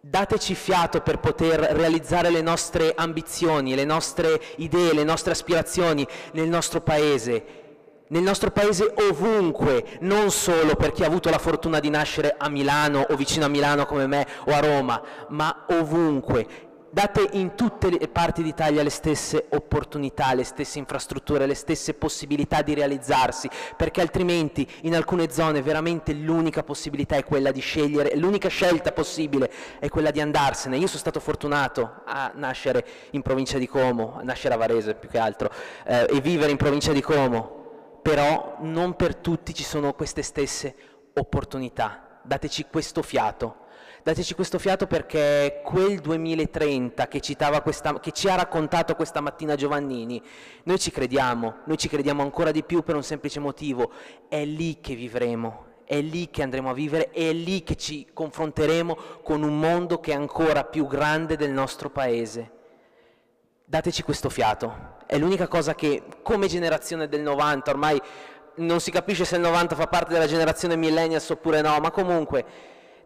dateci fiato per poter realizzare le nostre ambizioni, le nostre idee, le nostre aspirazioni nel nostro Paese, nel nostro paese ovunque, non solo per chi ha avuto la fortuna di nascere a Milano o vicino a Milano come me o a Roma, ma ovunque. date in tutte le parti d'Italia le stesse opportunità, le stesse infrastrutture, le stesse possibilità di realizzarsi, perché altrimenti in alcune zone veramente l'unica possibilità è quella di scegliere, l'unica scelta possibile è quella di andarsene. Io sono stato fortunato a nascere in provincia di Como, a nascere a Varese più che altro, eh, e vivere in provincia di Como, però non per tutti ci sono queste stesse opportunità. Dateci questo fiato Dateci questo fiato perché quel 2030 che, questa, che, ci ha raccontato questa mattina Giovannini, noi ci crediamo, noi ci crediamo ancora di più per un semplice motivo, è lì che vivremo, è lì che andremo a vivere, è lì che ci confronteremo con un mondo che è ancora più grande del nostro paese. Dateci questo fiato, è l'unica cosa che come generazione del 90, ormai non si capisce se il 90 fa parte della generazione millennials oppure no, ma comunque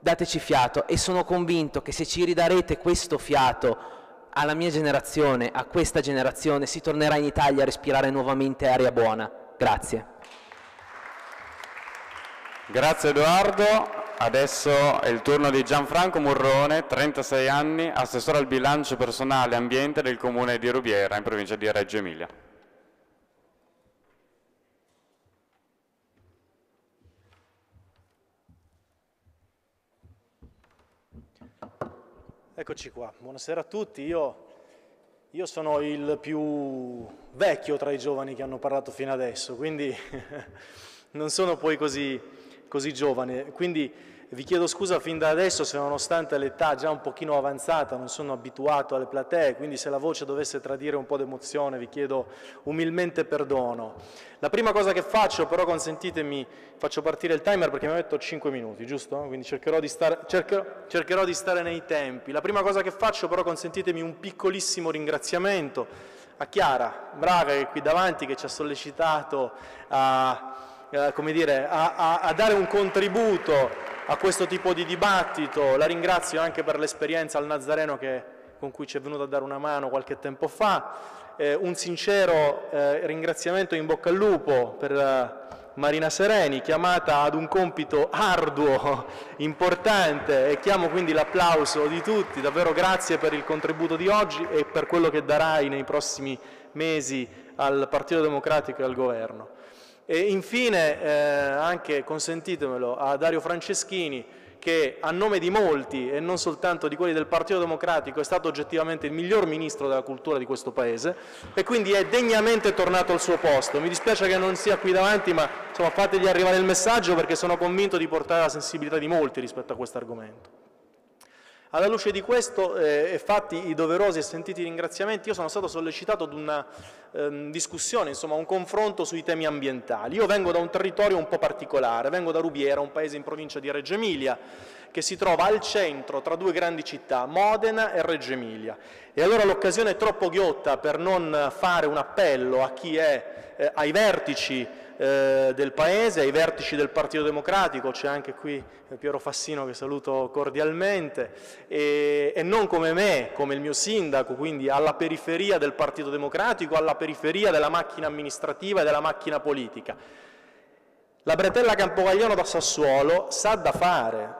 dateci fiato e sono convinto che se ci ridarete questo fiato alla mia generazione, a questa generazione, si tornerà in Italia a respirare nuovamente aria buona. Grazie. Grazie Edoardo. Adesso è il turno di Gianfranco Murrone, 36 anni, assessore al bilancio personale e ambiente del comune di Rubiera, in provincia di Reggio Emilia. Eccoci qua, buonasera a tutti. Io, io, sono il più vecchio tra i giovani che hanno parlato fino adesso, quindi non sono poi così, così giovane. Quindi vi chiedo scusa fin da adesso se nonostante l'età già un pochino avanzata non sono abituato alle platee, quindi se la voce dovesse tradire un po' d'emozione vi chiedo umilmente perdono. La prima cosa che faccio, però consentitemi, faccio partire il timer perché mi metto 5 minuti, giusto? Quindi cercherò di, stare, cercherò, cercherò di stare nei tempi. La prima cosa che faccio, però consentitemi un piccolissimo ringraziamento a Chiara Braga che è qui davanti, che ci ha sollecitato a, a, dire, a, a dare un contributo a questo tipo di dibattito. La ringrazio anche per l'esperienza al Nazareno che, con cui ci è venuto a dare una mano qualche tempo fa. Eh, un sincero eh, ringraziamento in bocca al lupo per eh, Marina Sereni, chiamata ad un compito arduo, importante e chiamo quindi l'applauso di tutti. Davvero grazie per il contributo di oggi e per quello che darai nei prossimi mesi al Partito Democratico e al Governo. E infine, eh, anche consentitemelo, a Dario Franceschini, che a nome di molti e non soltanto di quelli del Partito Democratico è stato oggettivamente il miglior ministro della cultura di questo Paese e quindi è degnamente tornato al suo posto. Mi dispiace che non sia qui davanti, ma insomma, fategli arrivare il messaggio perché sono convinto di portare la sensibilità di molti rispetto a questo argomento. Alla luce di questo eh, e fatti i doverosi e sentiti ringraziamenti, io sono stato sollecitato ad una ehm, discussione, insomma un confronto sui temi ambientali. Io vengo da un territorio un po' particolare, vengo da Rubiera, un paese in provincia di Reggio Emilia, che si trova al centro tra due grandi città, Modena e Reggio Emilia. E allora l'occasione è troppo ghiotta per non fare un appello a chi è eh, ai vertici eh, del Paese, ai vertici del Partito Democratico, c'è anche qui Piero Fassino che saluto cordialmente, e, e non come me, come il mio sindaco, quindi alla periferia del Partito Democratico, alla periferia della macchina amministrativa e della macchina politica. La bretella Campogagliano da Sassuolo sa da fare,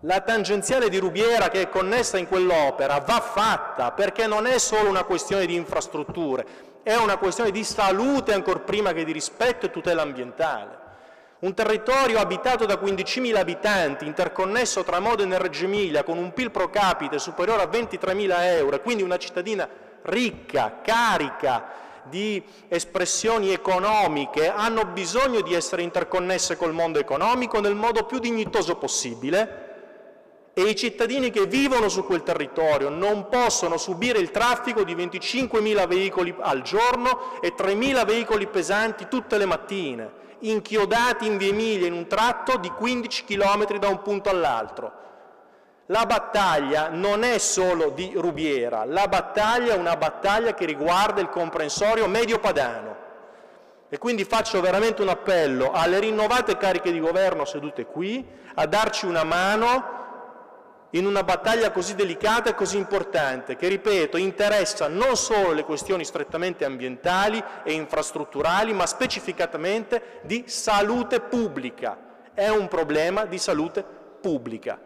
la tangenziale di Rubiera che è connessa in quell'opera va fatta perché non è solo una questione di infrastrutture, è una questione di salute ancor prima che di rispetto e tutela ambientale. Un territorio abitato da 15.000 abitanti, interconnesso tra Modena e Reggio Emilia, con un PIL pro capite superiore a 23.000 euro, quindi una cittadina ricca, carica di espressioni economiche, hanno bisogno di essere interconnesse col mondo economico nel modo più dignitoso possibile, e i cittadini che vivono su quel territorio non possono subire il traffico di 25.000 veicoli al giorno e 3.000 veicoli pesanti tutte le mattine, inchiodati in via Emilia in un tratto di 15 km da un punto all'altro. La battaglia non è solo di Rubiera, la battaglia è una battaglia che riguarda il comprensorio medio padano. E quindi faccio veramente un appello alle rinnovate cariche di governo sedute qui a darci una mano in una battaglia così delicata e così importante, che, ripeto, interessa non solo le questioni strettamente ambientali e infrastrutturali, ma specificatamente di salute pubblica. È un problema di salute pubblica.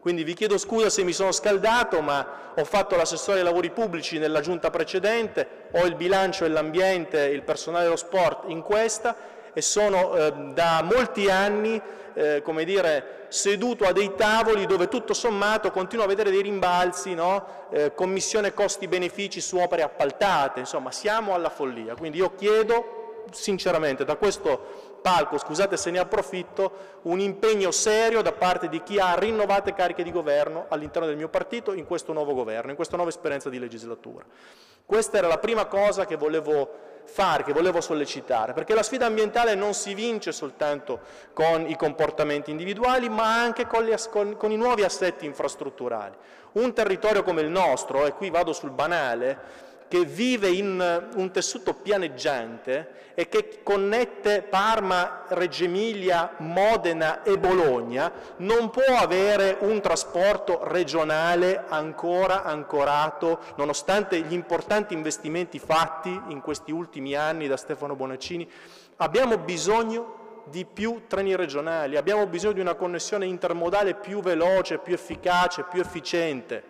Quindi vi chiedo scusa se mi sono scaldato, ma ho fatto l'assessore ai lavori pubblici nella giunta precedente, ho il bilancio e l'ambiente, il personale dello sport in questa e sono eh, da molti anni eh, come dire, seduto a dei tavoli dove tutto sommato continuo a vedere dei rimbalzi, no? eh, commissione costi-benefici su opere appaltate, insomma siamo alla follia. Quindi io chiedo sinceramente da questo palco, scusate se ne approfitto, un impegno serio da parte di chi ha rinnovate cariche di governo all'interno del mio partito in questo nuovo governo, in questa nuova esperienza di legislatura. Questa era la prima cosa che volevo fare, che volevo sollecitare, perché la sfida ambientale non si vince soltanto con i comportamenti individuali, ma anche con, le, con, con i nuovi assetti infrastrutturali. Un territorio come il nostro, e qui vado sul banale, che vive in eh, un tessuto pianeggiante e che connette Parma, Reggio Emilia, Modena e Bologna, non può avere un trasporto regionale ancora ancorato, nonostante gli importanti investimenti fatti in questi ultimi anni da Stefano Bonaccini. Abbiamo bisogno di più treni regionali, abbiamo bisogno di una connessione intermodale più veloce, più efficace, più efficiente.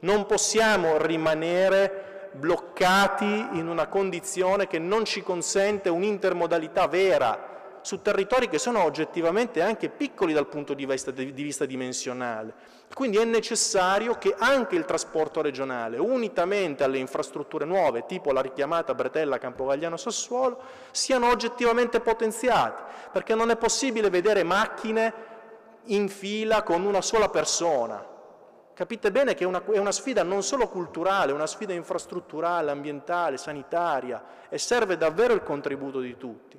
Non possiamo rimanere bloccati in una condizione che non ci consente un'intermodalità vera su territori che sono oggettivamente anche piccoli dal punto di vista, di vista dimensionale. Quindi è necessario che anche il trasporto regionale, unitamente alle infrastrutture nuove, tipo la richiamata Bretella Campogagliano Sassuolo, siano oggettivamente potenziati, perché non è possibile vedere macchine in fila con una sola persona, Capite bene che è una, è una sfida non solo culturale, è una sfida infrastrutturale, ambientale, sanitaria e serve davvero il contributo di tutti.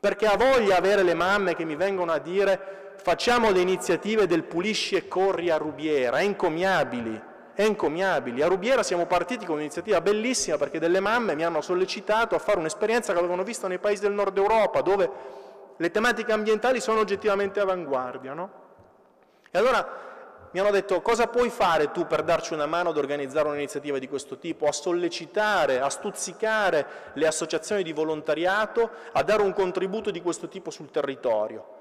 Perché ha voglia avere le mamme che mi vengono a dire facciamo le iniziative del pulisci e corri a Rubiera, è encomiabili, encomiabili. A Rubiera siamo partiti con un'iniziativa bellissima perché delle mamme mi hanno sollecitato a fare un'esperienza che avevano visto nei paesi del nord Europa dove le tematiche ambientali sono oggettivamente avanguardia. No? E allora mi hanno detto cosa puoi fare tu per darci una mano ad organizzare un'iniziativa di questo tipo, a sollecitare, a stuzzicare le associazioni di volontariato a dare un contributo di questo tipo sul territorio.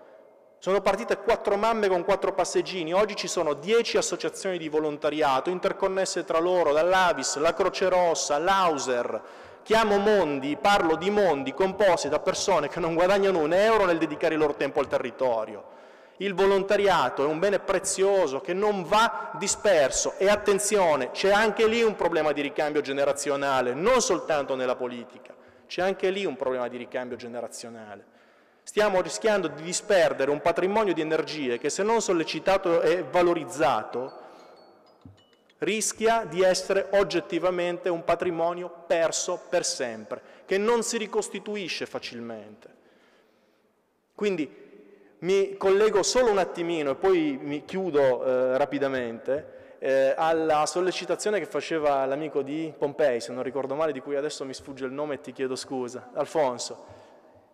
Sono partite quattro mamme con quattro passeggini, oggi ci sono dieci associazioni di volontariato interconnesse tra loro, dall'Avis, la Croce Rossa, l'Auser, chiamo mondi, parlo di mondi composti da persone che non guadagnano un euro nel dedicare il loro tempo al territorio. Il volontariato è un bene prezioso che non va disperso e attenzione, c'è anche lì un problema di ricambio generazionale, non soltanto nella politica, c'è anche lì un problema di ricambio generazionale. Stiamo rischiando di disperdere un patrimonio di energie che se non sollecitato e valorizzato rischia di essere oggettivamente un patrimonio perso per sempre, che non si ricostituisce facilmente. Quindi mi collego solo un attimino e poi mi chiudo eh, rapidamente eh, alla sollecitazione che faceva l'amico di Pompei, se non ricordo male, di cui adesso mi sfugge il nome e ti chiedo scusa, Alfonso,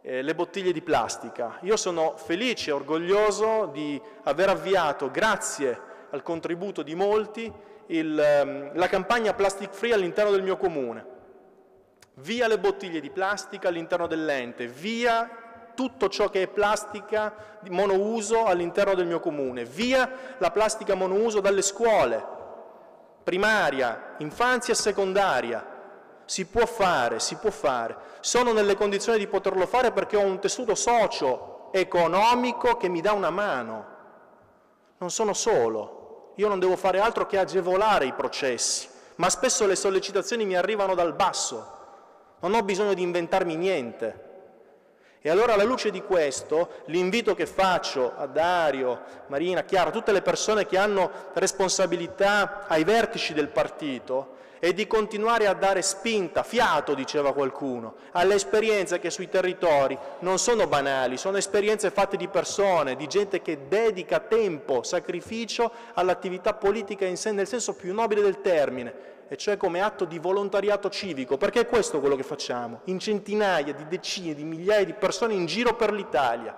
eh, le bottiglie di plastica. Io sono felice e orgoglioso di aver avviato, grazie al contributo di molti, il, ehm, la campagna Plastic Free all'interno del mio comune. Via le bottiglie di plastica all'interno dell'ente, via tutto ciò che è plastica monouso all'interno del mio comune, via la plastica monouso dalle scuole, primaria, infanzia e secondaria. Si può fare, si può fare. Sono nelle condizioni di poterlo fare perché ho un tessuto socio-economico che mi dà una mano. Non sono solo, io non devo fare altro che agevolare i processi, ma spesso le sollecitazioni mi arrivano dal basso. Non ho bisogno di inventarmi niente. E allora alla luce di questo l'invito che faccio a Dario, Marina, Chiara, tutte le persone che hanno responsabilità ai vertici del partito è di continuare a dare spinta, fiato diceva qualcuno, alle esperienze che sui territori non sono banali, sono esperienze fatte di persone, di gente che dedica tempo, sacrificio all'attività politica in sé nel senso più nobile del termine, e cioè come atto di volontariato civico, perché è questo quello che facciamo, in centinaia di decine di migliaia di persone in giro per l'Italia.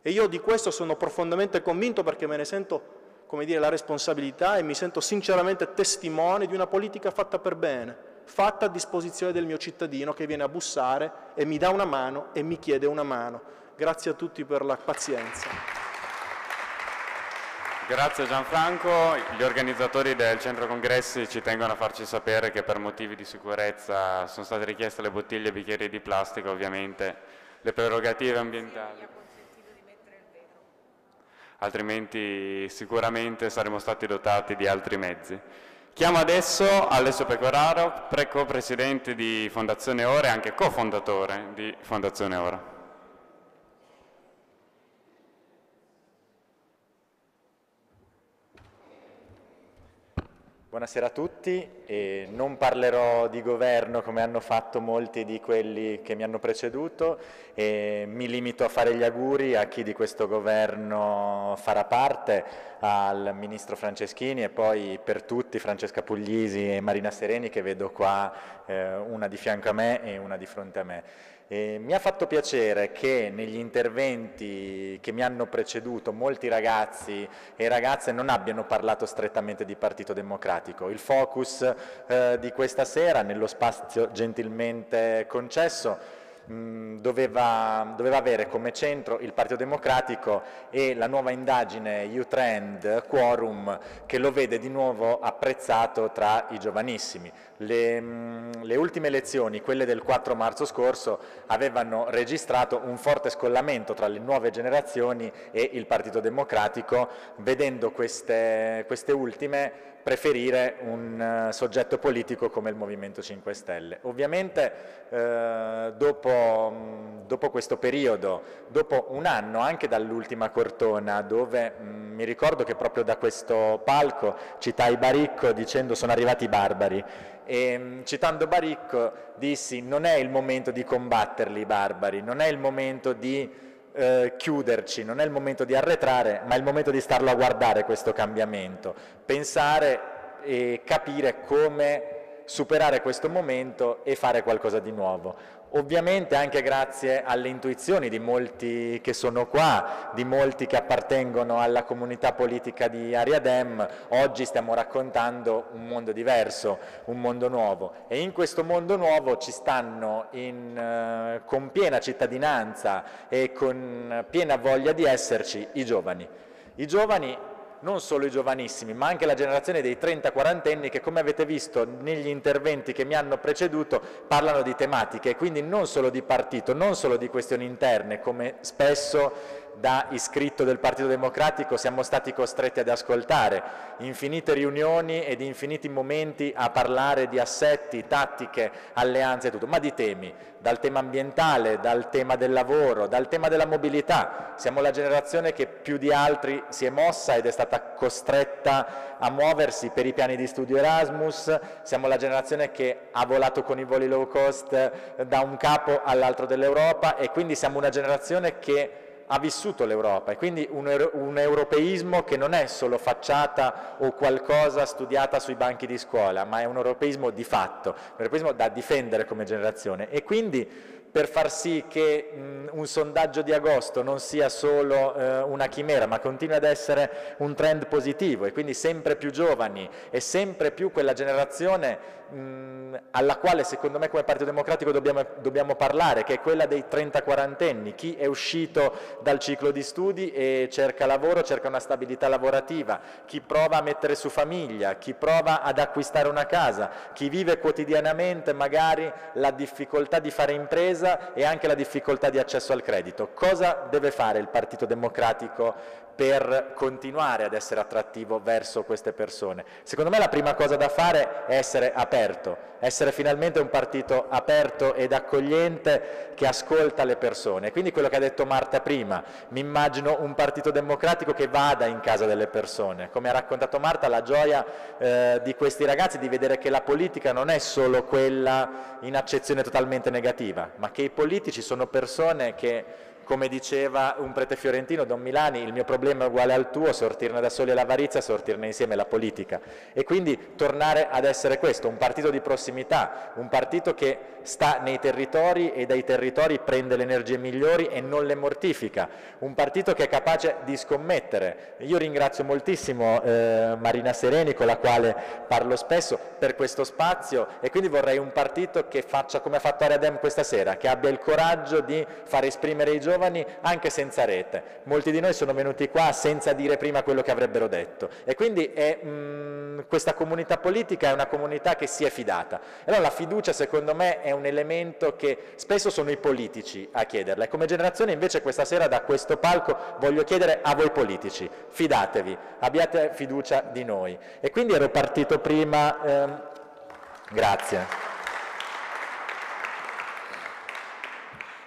E io di questo sono profondamente convinto perché me ne sento come dire, la responsabilità e mi sento sinceramente testimone di una politica fatta per bene, fatta a disposizione del mio cittadino che viene a bussare e mi dà una mano e mi chiede una mano. Grazie a tutti per la pazienza. Grazie Gianfranco. Gli organizzatori del centro congressi ci tengono a farci sapere che per motivi di sicurezza sono state richieste le bottiglie e bicchieri di plastica, ovviamente le prerogative ambientali. Altrimenti sicuramente saremmo stati dotati di altri mezzi. Chiamo adesso Alessio Pecoraro, pre-co-presidente di Fondazione Ora e anche cofondatore di Fondazione Ora. Buonasera a tutti, e non parlerò di governo come hanno fatto molti di quelli che mi hanno preceduto e mi limito a fare gli auguri a chi di questo governo farà parte, al Ministro Franceschini e poi per tutti Francesca Puglisi e Marina Sereni che vedo qua eh, una di fianco a me e una di fronte a me. E mi ha fatto piacere che negli interventi che mi hanno preceduto molti ragazzi e ragazze non abbiano parlato strettamente di Partito Democratico. Il focus eh, di questa sera, nello spazio gentilmente concesso, doveva, doveva, avere come centro il Partito Democratico e la nuova indagine U-Trend Quorum che lo vede di nuovo apprezzato tra i giovanissimi. Le, le, ultime elezioni, quelle del 4 marzo scorso, avevano registrato un forte scollamento tra le nuove generazioni e il Partito Democratico, vedendo queste, queste ultime preferire un uh, soggetto politico come il Movimento 5 Stelle. Ovviamente eh, dopo, mh, dopo, questo periodo, dopo un anno anche dall'ultima Cortona, dove mh, mi ricordo che proprio da questo palco citai Baricco dicendo sono arrivati i barbari, e mh, citando Baricco dissi non è il momento di combatterli i barbari, non è il momento di eh, chiuderci, non è il momento di arretrare, ma è il momento di starlo a guardare questo cambiamento, pensare e capire come superare questo momento e fare qualcosa di nuovo. Ovviamente anche grazie alle intuizioni di molti che sono qua, di molti che appartengono alla comunità politica di Ariadem, oggi stiamo raccontando un mondo diverso, un mondo nuovo e in questo mondo nuovo ci stanno in, eh, con piena cittadinanza e con piena voglia di esserci i giovani. I giovani non solo i giovanissimi, ma anche la generazione dei 30-40 anni che, come avete visto negli interventi che mi hanno preceduto, parlano di tematiche, quindi non solo di partito, non solo di questioni interne, come spesso da iscritto del Partito Democratico siamo stati costretti ad ascoltare infinite riunioni ed infiniti momenti a parlare di assetti, tattiche, alleanze e tutto, ma di temi, dal tema ambientale, dal tema del lavoro, dal tema della mobilità. Siamo la generazione che più di altri si è mossa ed è stata costretta a muoversi per i piani di studio Erasmus, siamo la generazione che ha volato con i voli low cost da un capo all'altro dell'Europa e quindi siamo una generazione che ha vissuto l'Europa e quindi un, un, europeismo che non è solo facciata o qualcosa studiata sui banchi di scuola, ma è un europeismo di fatto, un europeismo da difendere come generazione. E quindi per far sì che mh, un sondaggio di agosto non sia solo eh, una chimera, ma continui ad essere un trend positivo e quindi sempre più giovani e sempre più quella generazione mh, alla quale secondo me come Partito Democratico dobbiamo, dobbiamo parlare, che è quella dei 30-40 anni, chi è uscito dal ciclo di studi e cerca lavoro, cerca una stabilità lavorativa, chi prova a mettere su famiglia, chi prova ad acquistare una casa, chi vive quotidianamente magari la difficoltà di fare impresa e anche la difficoltà di accesso al credito. Cosa deve fare il Partito Democratico per continuare ad essere attrattivo verso queste persone. Secondo me la prima cosa da fare è essere aperto, essere finalmente un partito aperto ed accogliente che ascolta le persone. Quindi quello che ha detto Marta prima, mi immagino un partito democratico che vada in casa delle persone. Come ha raccontato Marta, la gioia eh, di questi ragazzi di vedere che la politica non è solo quella in accezione totalmente negativa, ma che i politici sono persone che come diceva un prete fiorentino, Don Milani, il mio problema è uguale al tuo, sortirne da soli è l'avarizia, sortirne insieme la politica. E quindi tornare ad essere questo, un partito di prossimità, un partito che sta nei territori e dai territori prende le energie migliori e non le mortifica, un partito che è capace di scommettere. Io ringrazio moltissimo eh, Marina Sereni, con la quale parlo spesso, per questo spazio e quindi vorrei un partito che faccia come ha fatto Ariadem questa sera, che abbia il coraggio di far esprimere i giovani giovani anche senza rete. Molti di noi sono venuti qua senza dire prima quello che avrebbero detto e quindi è, mh, mm, questa comunità politica è una comunità che si è fidata. E allora la fiducia secondo me è un elemento che spesso sono i politici a chiederla e come generazione invece questa sera da questo palco voglio chiedere a voi politici, fidatevi, abbiate fiducia di noi. E quindi ero partito prima... Ehm, grazie.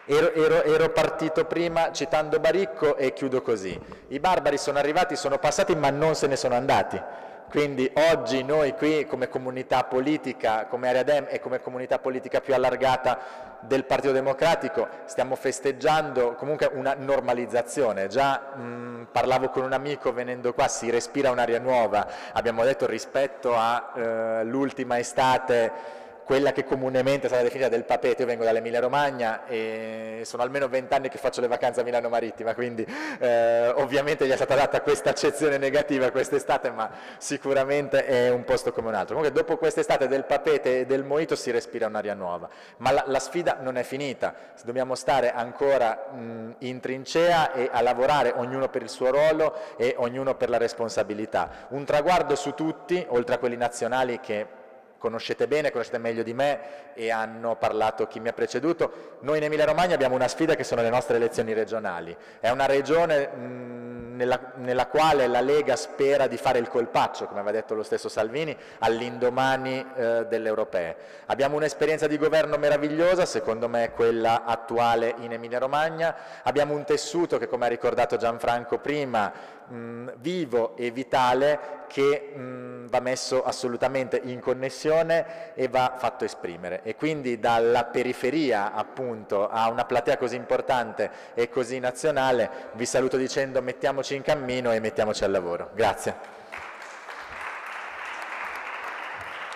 Ero, ero, ero, partito prima citando Baricco e chiudo così. I barbari sono arrivati, sono passati, ma non se ne sono andati. Quindi oggi noi qui come comunità politica, come Area Dem e come comunità politica più allargata del Partito Democratico stiamo festeggiando comunque una normalizzazione. Già mh, parlavo con un amico venendo qua, si respira un'aria nuova, abbiamo detto rispetto all'ultima eh, estate quella che comunemente stata definita del papete, io vengo dall'Emilia Romagna e sono almeno vent'anni che faccio le vacanze a Milano Marittima, quindi eh, ovviamente gli è stata data questa accezione negativa quest'estate, ma sicuramente è un posto come un altro. Comunque dopo quest'estate del papete e del moito si respira un'aria nuova, ma la, la, sfida non è finita, dobbiamo stare ancora mh, in trincea e a lavorare ognuno per il suo ruolo e ognuno per la responsabilità. Un traguardo su tutti, oltre a quelli nazionali che conoscete bene, conoscete meglio di me e hanno parlato chi mi ha preceduto. Noi in Emilia Romagna abbiamo una sfida che sono le nostre elezioni regionali. È una regione nella, nella, quale la Lega spera di fare il colpaccio, come aveva detto lo stesso Salvini, all'indomani eh, delle europee. Abbiamo un'esperienza di governo meravigliosa, secondo me quella attuale in Emilia Romagna. Abbiamo un tessuto che, come ha ricordato Gianfranco prima, mh, vivo e vitale che mh, va messo assolutamente in connessione e va fatto esprimere. E quindi dalla periferia appunto a una platea così importante e così nazionale vi saluto dicendo mettiamoci in cammino e mettiamoci al lavoro. Grazie.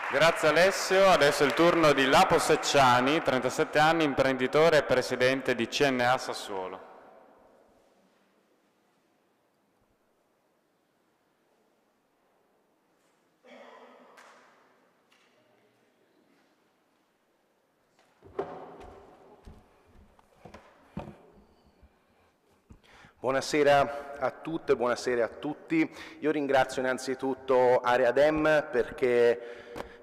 Grazie Alessio, adesso è il turno di Lapo Secciani, 37 anni, imprenditore e presidente di CNA Sassuolo. Buonasera a tutte, buonasera a tutti. Io ringrazio innanzitutto Area Dem perché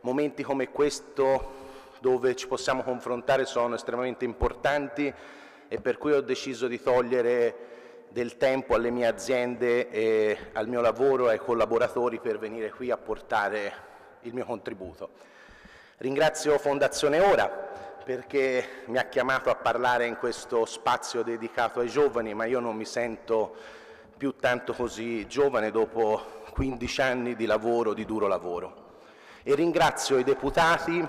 momenti come questo dove ci possiamo confrontare sono estremamente importanti e per cui ho deciso di togliere del tempo alle mie aziende e al mio lavoro e ai collaboratori per venire qui a portare il mio contributo. Ringrazio Fondazione Ora perché mi ha chiamato a parlare in questo spazio dedicato ai giovani, ma io non mi sento più tanto così giovane dopo 15 anni di lavoro, di duro lavoro. E ringrazio i deputati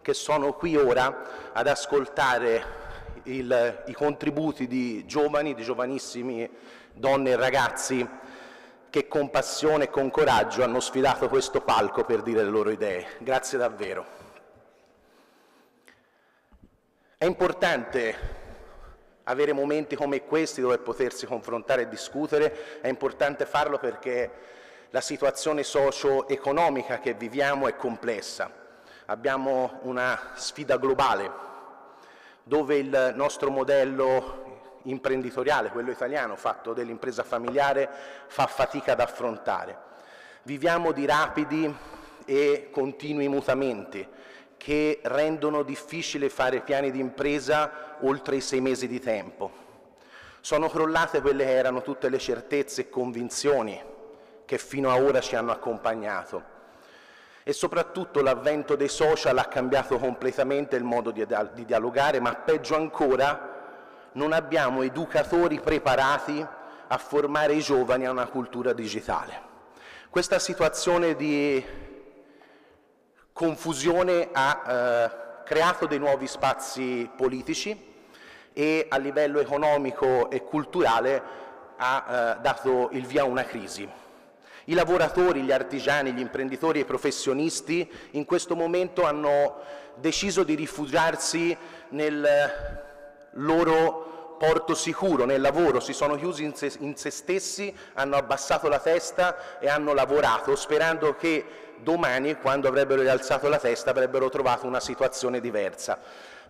che sono qui ora ad ascoltare il, i contributi di giovani, di giovanissimi donne e ragazzi che con passione e con coraggio hanno sfidato questo palco per dire le loro idee. Grazie davvero. È importante avere momenti come questi dove potersi confrontare e discutere, è importante farlo perché la situazione socio-economica che viviamo è complessa. Abbiamo una sfida globale dove il nostro modello imprenditoriale, quello italiano, fatto dell'impresa familiare, fa fatica ad affrontare. Viviamo di rapidi e continui mutamenti che rendono difficile fare piani di impresa oltre i sei mesi di tempo. Sono crollate quelle che erano tutte le certezze e convinzioni che fino a ora ci hanno accompagnato. E soprattutto l'avvento dei social ha cambiato completamente il modo di dialogare, ma peggio ancora non abbiamo educatori preparati a formare i giovani a una cultura digitale. Questa situazione di confusione ha eh, creato dei nuovi spazi politici e a livello economico e culturale ha eh, dato il via a una crisi. I lavoratori, gli artigiani, gli imprenditori e i professionisti in questo momento hanno deciso di rifugiarsi nel loro porto sicuro, nel lavoro, si sono chiusi in se, in se stessi, hanno abbassato la testa e hanno lavorato sperando che domani, quando avrebbero rialzato la testa, avrebbero trovato una situazione diversa.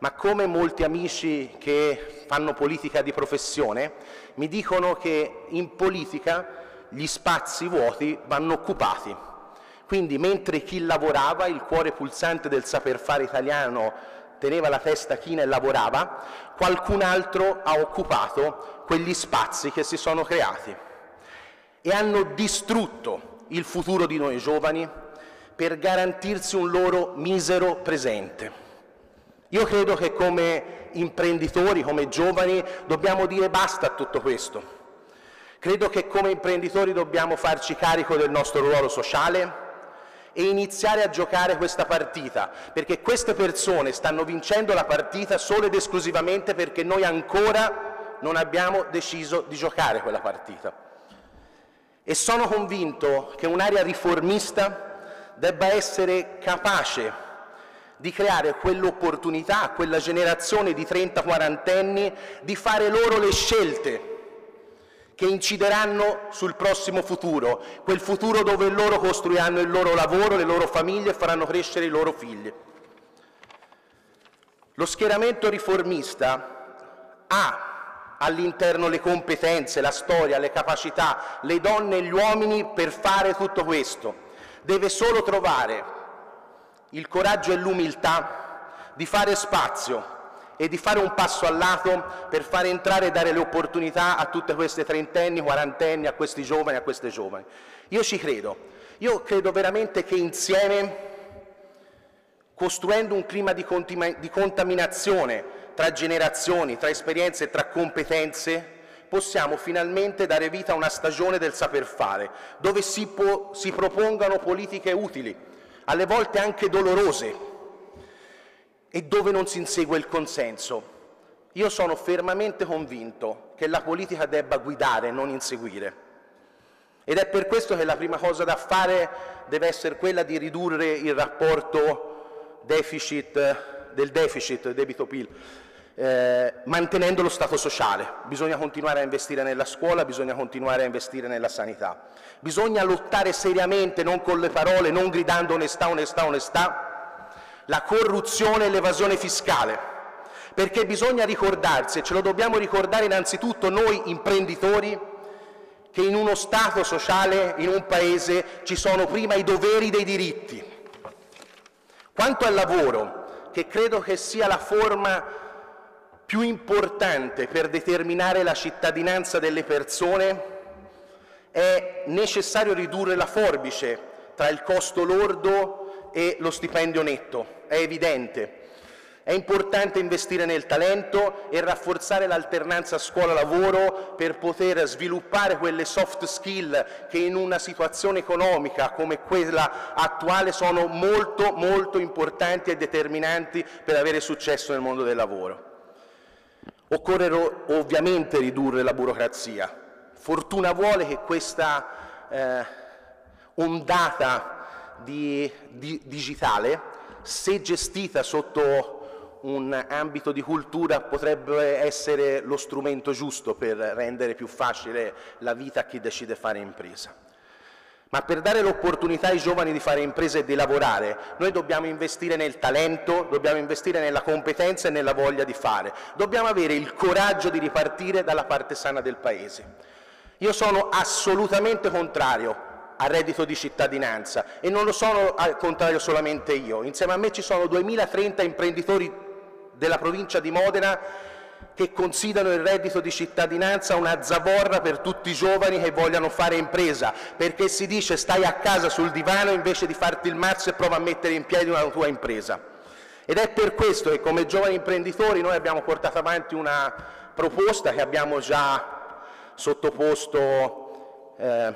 ma come molti amici che fanno politica di professione mi dicono che in politica gli spazi vuoti vanno occupati. Quindi mentre chi lavorava, il cuore pulsante del saper fare italiano, teneva la testa china e lavorava, qualcun altro ha occupato quegli spazi che si sono creati e hanno distrutto il futuro di noi giovani per garantirsi un loro misero presente. Io credo che come imprenditori, come giovani, dobbiamo dire basta a tutto questo. Credo che come imprenditori dobbiamo farci carico del nostro ruolo sociale e iniziare a giocare questa partita, perché queste persone stanno vincendo la partita solo ed esclusivamente perché noi ancora non abbiamo deciso di giocare quella partita. E sono convinto che un'area riformista debba essere capace di creare quell'opportunità a quella generazione di 30-40 anni di fare loro le scelte che incideranno sul prossimo futuro, quel futuro dove loro costruiranno il loro lavoro, le loro famiglie e faranno crescere i loro figli. Lo schieramento riformista ha all'interno le competenze, la storia, le capacità, le donne e gli uomini per fare tutto questo. Deve solo trovare il coraggio e l'umiltà di fare spazio e di fare un passo al lato per fare entrare e dare le opportunità a tutte queste trentenni, quarantenni, a questi giovani, a queste giovani. Io ci credo. Io credo veramente che insieme, costruendo un clima di, contaminazione tra generazioni, tra esperienze e tra competenze, possiamo finalmente dare vita a una stagione del saper fare, dove si, si propongano politiche utili, alle volte anche dolorose, e dove non si insegue il consenso. Io sono fermamente convinto che la politica debba guidare, non inseguire. Ed è per questo che la prima cosa da fare deve essere quella di ridurre il rapporto deficit, del deficit, debito-PIL, eh, mantenendo lo Stato sociale. Bisogna continuare a investire nella scuola, bisogna continuare a investire nella sanità. Bisogna lottare seriamente, non con le parole, non gridando onestà, onestà, onestà, la corruzione e l'evasione fiscale, perché bisogna ricordarsi, e ce lo dobbiamo ricordare innanzitutto noi imprenditori, che in uno Stato sociale, in un Paese, ci sono prima i doveri dei diritti. Quanto al lavoro, che credo che sia la forma più importante per determinare la cittadinanza delle persone, è necessario ridurre la forbice tra il costo lordo e lo stipendio netto, è evidente. È importante investire nel talento e rafforzare l'alternanza scuola-lavoro per poter sviluppare quelle soft skill che in una situazione economica come quella attuale sono molto molto importanti e determinanti per avere successo nel mondo del lavoro. Occorre ovviamente ridurre la burocrazia. Fortuna vuole che questa eh, ondata di, di, digitale, se gestita sotto un ambito di cultura, potrebbe essere lo strumento giusto per rendere più facile la vita a chi decide fare impresa. Ma per dare l'opportunità ai giovani di fare impresa e di lavorare, noi dobbiamo investire nel talento, dobbiamo investire nella competenza e nella voglia di fare. Dobbiamo avere il coraggio di ripartire dalla parte sana del Paese. Io sono assolutamente contrario al reddito di cittadinanza e non lo sono al contrario solamente io. Insieme a me ci sono 2030 imprenditori della provincia di Modena che considerano il reddito di cittadinanza una zavorra per tutti i giovani che vogliano fare impresa, perché si dice stai a casa sul divano invece di farti il mazzo e prova a mettere in piedi una tua impresa. Ed è per questo che come giovani imprenditori noi abbiamo portato avanti una proposta che abbiamo già sottoposto eh,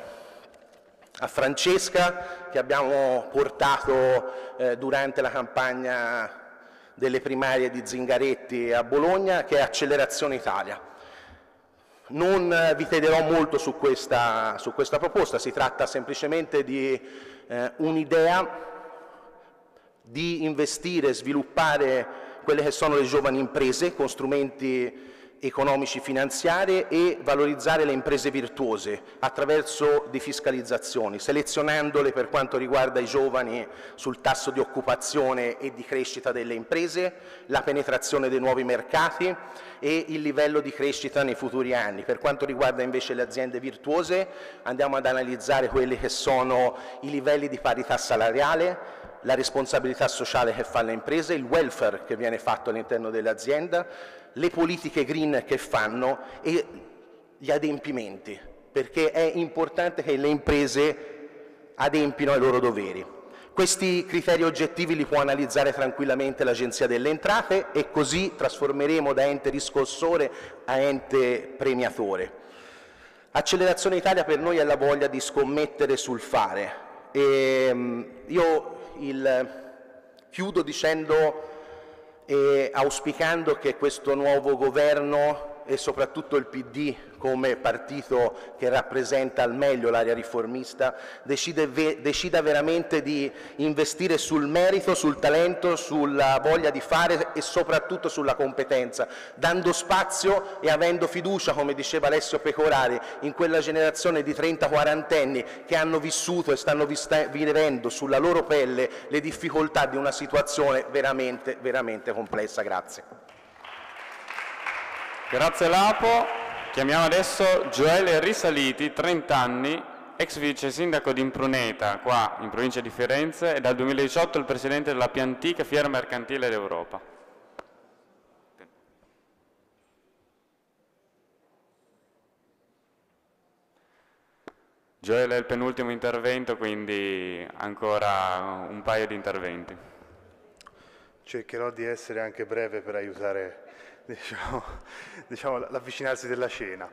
a Francesca che abbiamo portato eh, durante la campagna delle primarie di Zingaretti a Bologna, che è Accelerazione Italia. Non eh, vi chiederò molto su questa, su questa, proposta, si tratta semplicemente di eh, un'idea di investire sviluppare quelle che sono le giovani imprese con strumenti economici finanziari e valorizzare le imprese virtuose attraverso defiscalizzazioni, selezionandole per quanto riguarda i giovani sul tasso di occupazione e di crescita delle imprese, la penetrazione dei nuovi mercati e il livello di crescita nei futuri anni. Per quanto riguarda invece le aziende virtuose andiamo ad analizzare quelli che sono i livelli di parità salariale, la responsabilità sociale che fa le imprese, il welfare che viene fatto all'interno dell'azienda, le politiche green che fanno e gli adempimenti, perché è importante che le imprese adempino ai loro doveri. Questi criteri oggettivi li può analizzare tranquillamente l'Agenzia delle Entrate e così trasformeremo da ente riscossore a ente premiatore. Accelerazione Italia per noi è la voglia di scommettere sul fare. E, ehm, io il, chiudo dicendo e auspicando che questo nuovo governo e soprattutto il PD come partito che rappresenta al meglio l'area riformista decide, decida veramente di investire sul merito, sul talento, sulla voglia di fare e soprattutto sulla competenza, dando spazio e avendo fiducia, come diceva Alessio Pecorari, in quella generazione di 30-40 anni che hanno vissuto e stanno vivendo sulla loro pelle le difficoltà di una situazione veramente, veramente complessa. Grazie. Grazie Lapo. Chiamiamo adesso Gioele Risaliti, 30 anni, ex vice sindaco di Impruneta, qua in provincia di Firenze, e dal 2018 il presidente della più antica fiera mercantile d'Europa. Gioele è il penultimo intervento, quindi ancora un paio di interventi. Cercherò di essere anche breve per aiutare diciamo, diciamo, l'avvicinarsi della cena.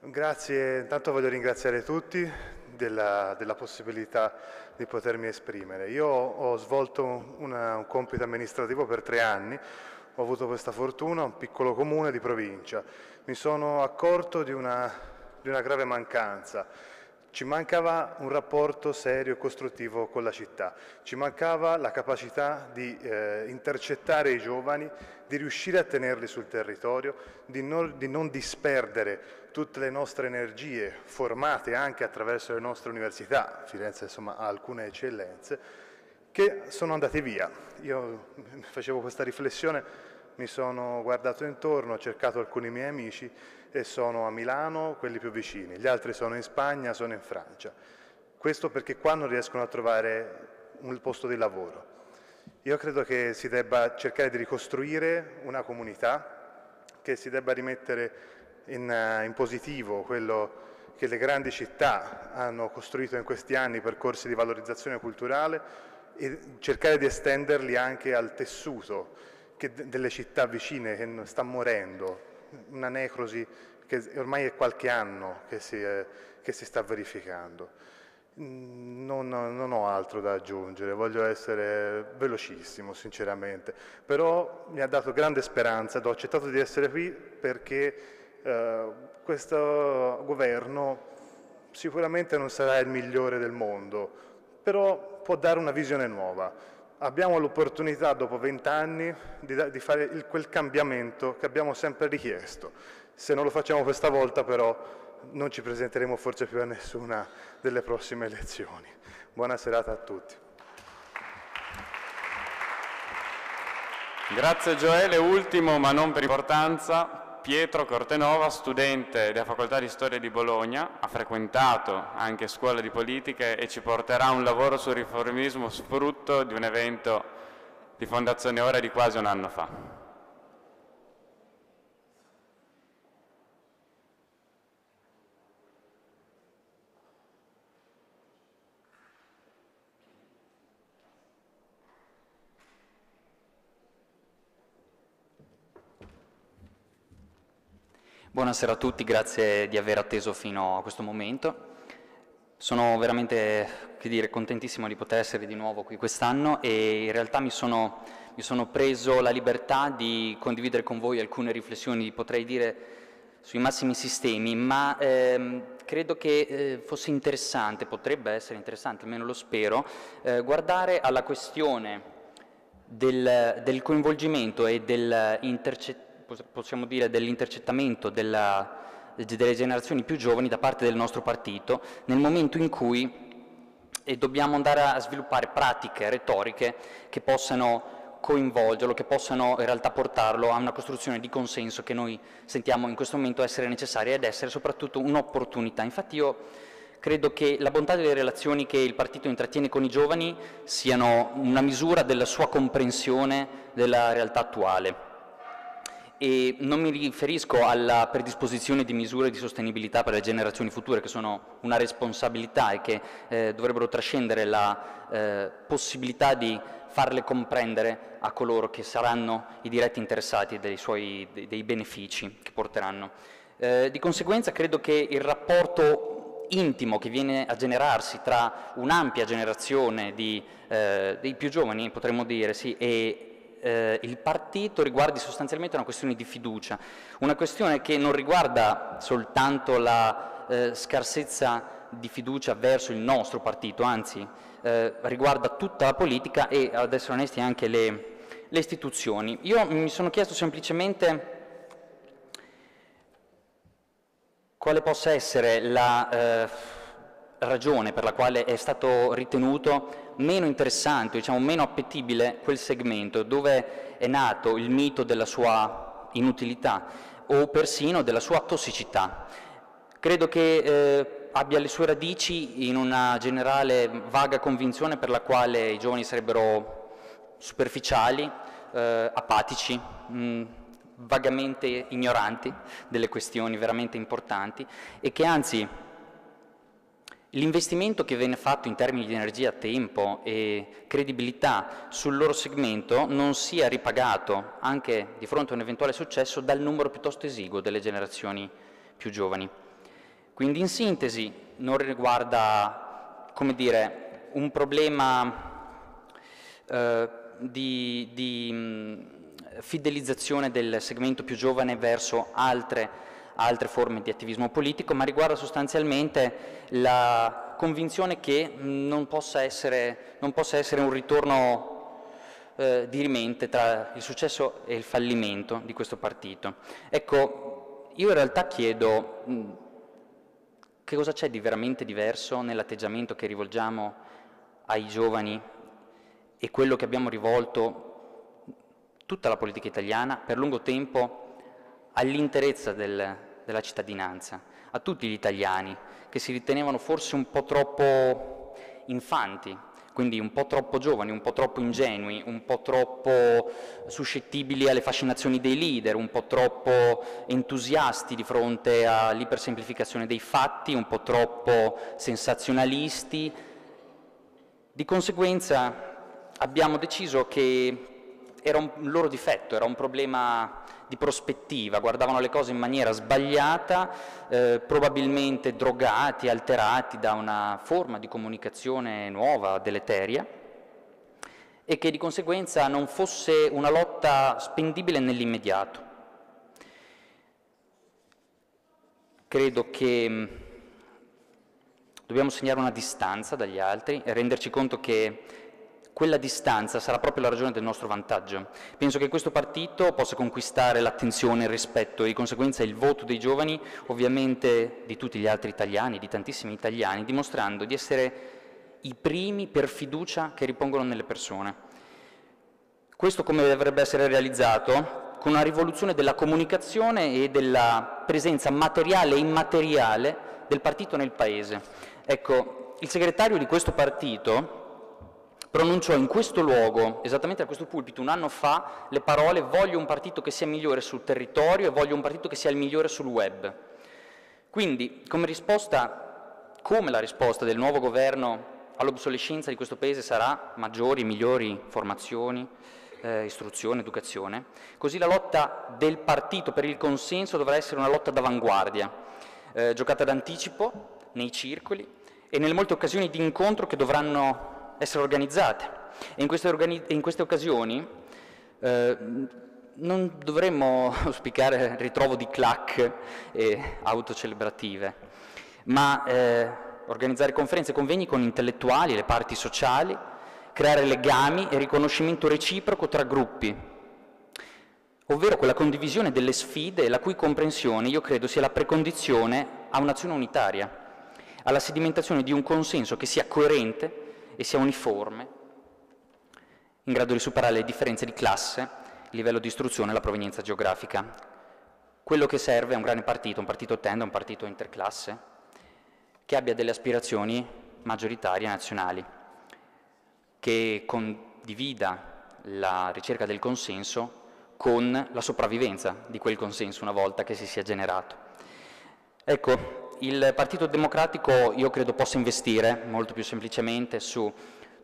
Grazie, intanto voglio ringraziare tutti della, della, possibilità di potermi esprimere. Io ho svolto una, un compito amministrativo per tre anni, ho avuto questa fortuna, un piccolo comune di provincia. Mi sono accorto di una, di una grave mancanza ci mancava un rapporto serio e costruttivo con la città, ci mancava la capacità di eh, intercettare i giovani, di riuscire a tenerli sul territorio, di non, di non disperdere tutte le nostre energie formate anche attraverso le nostre università, Firenze insomma, ha alcune eccellenze, che sono andate via. Io facevo questa riflessione, mi sono guardato intorno, ho cercato alcuni miei amici e sono a Milano quelli più vicini, gli altri sono in Spagna, sono in Francia. Questo perché qua non riescono a trovare un posto di lavoro. Io credo che si debba cercare di ricostruire una comunità, che si debba rimettere in, uh, in positivo quello che le grandi città hanno costruito in questi anni, percorsi di valorizzazione culturale, e cercare di estenderli anche al tessuto delle città vicine che sta morendo, una necrosi che ormai è qualche anno che si, è, che si sta verificando. Mm, non, non, ho altro da aggiungere, voglio essere velocissimo sinceramente, però mi ha dato grande speranza ed ho accettato di essere qui perché eh, questo governo sicuramente non sarà il migliore del mondo, però può dare una visione nuova abbiamo l'opportunità dopo vent'anni di, di, fare il, quel cambiamento che abbiamo sempre richiesto. Se non lo facciamo questa volta però non ci presenteremo forse più a nessuna delle prossime elezioni. Buona serata a tutti. Grazie Gioele, ultimo ma non per importanza, Pietro Cortenova, studente della Facoltà di Storia di Bologna, ha frequentato anche scuola di politiche e ci porterà un lavoro sul riformismo frutto di un evento di Fondazione Ora di quasi un anno fa. Buonasera a tutti, grazie di aver atteso fino a questo momento. Sono veramente dire, contentissimo di poter essere di nuovo qui quest'anno e in realtà mi sono, mi sono, preso la libertà di condividere con voi alcune riflessioni, potrei dire, sui massimi sistemi, ma ehm, credo che eh, fosse interessante, potrebbe essere interessante, almeno lo spero, eh, guardare alla questione del, del coinvolgimento e dell'intercettazione possiamo dire, dell'intercettamento delle generazioni più giovani da parte del nostro partito nel momento in cui dobbiamo andare a sviluppare pratiche, retoriche che possano coinvolgerlo, che possano in realtà portarlo a una costruzione di consenso che noi sentiamo in questo momento essere necessaria ed essere soprattutto un'opportunità. Infatti io credo che la bontà delle relazioni che il partito intrattiene con i giovani siano una misura della sua comprensione della realtà attuale e non mi riferisco alla predisposizione di misure di sostenibilità per le generazioni future che sono una responsabilità e che eh, dovrebbero trascendere la eh, possibilità di farle comprendere a coloro che saranno i diretti interessati dei, suoi, dei, benefici che porteranno. Eh, di conseguenza credo che il rapporto intimo che viene a generarsi tra un'ampia generazione di, eh, dei più giovani, potremmo dire, sì, e eh, il partito riguardi sostanzialmente una questione di fiducia, una questione che non riguarda soltanto la eh, scarsezza di fiducia verso il nostro partito, anzi eh, riguarda tutta la politica e, ad essere onesti, anche le, le istituzioni. Io mi sono chiesto semplicemente quale possa essere la eh, ragione per la quale è stato ritenuto meno interessante, diciamo meno appetibile quel segmento dove è nato il mito della sua inutilità o persino della sua tossicità. Credo che eh, abbia le sue radici in una generale vaga convinzione per la quale i giovani sarebbero superficiali, eh, apatici, mh, vagamente ignoranti delle questioni veramente importanti e che anzi L'investimento che viene fatto in termini di energia, tempo e credibilità sul loro segmento non sia ripagato, anche di fronte a un eventuale successo, dal numero piuttosto esiguo delle generazioni più giovani. Quindi in sintesi non riguarda, dire, un problema eh, di, di mh, fidelizzazione del segmento più giovane verso altre altre forme di attivismo politico, ma riguarda sostanzialmente la convinzione che non possa essere, non possa essere un ritorno eh, dirimente tra il successo e il fallimento di questo partito. Ecco, io in realtà chiedo che cosa c'è di veramente diverso nell'atteggiamento che rivolgiamo ai giovani e quello che abbiamo rivolto tutta la politica italiana per lungo tempo all'interezza del, della cittadinanza, a tutti gli italiani che si ritenevano forse un po' troppo infanti, quindi un po' troppo giovani, un po' troppo ingenui, un po' troppo suscettibili alle fascinazioni dei leader, un po' troppo entusiasti di fronte all'ipersemplificazione dei fatti, un po' troppo sensazionalisti. Di conseguenza abbiamo deciso che era un loro difetto, era un problema di prospettiva, guardavano le cose in maniera sbagliata, eh, probabilmente drogati, alterati da una forma di comunicazione nuova, deleteria, e che di conseguenza non fosse una lotta spendibile nell'immediato. Credo che mm, dobbiamo segnare una distanza dagli altri e renderci conto che quella distanza sarà proprio la ragione del nostro vantaggio. Penso che questo partito possa conquistare l'attenzione, il rispetto e di conseguenza il voto dei giovani, ovviamente di tutti gli altri italiani, di tantissimi italiani, dimostrando di essere i primi per fiducia che ripongono nelle persone. Questo come dovrebbe essere realizzato? Con una rivoluzione della comunicazione e della presenza materiale e immateriale del partito nel Paese. Ecco, il segretario di questo partito, pronunciò in questo luogo, esattamente a questo pulpito, un anno fa, le parole voglio un partito che sia migliore sul territorio e voglio un partito che sia il migliore sul web. Quindi, come risposta, come la risposta del nuovo governo all'obsolescenza di questo Paese sarà maggiori migliori formazioni, eh, istruzione, educazione, così la lotta del partito per il consenso dovrà essere una lotta d'avanguardia, eh, giocata d'anticipo nei circoli e nelle molte occasioni di incontro che dovranno essere organizzate. E in queste, organi in queste occasioni eh, non dovremmo auspicare il ritrovo di clac e autocelebrative, ma eh, organizzare conferenze e convegni con intellettuali, le parti sociali, creare legami e riconoscimento reciproco tra gruppi, ovvero quella condivisione delle sfide la cui comprensione io credo sia la precondizione a un'azione unitaria, alla sedimentazione di un consenso che sia coerente e sia uniforme, in grado di superare le differenze di classe, livello di istruzione e la provenienza geografica. Quello che serve è un grande partito, un partito tenda, un partito interclasse, che abbia delle aspirazioni maggioritarie nazionali, che condivida la ricerca del consenso con la sopravvivenza di quel consenso una volta che si sia generato. Ecco, il Partito Democratico io credo possa investire molto più semplicemente su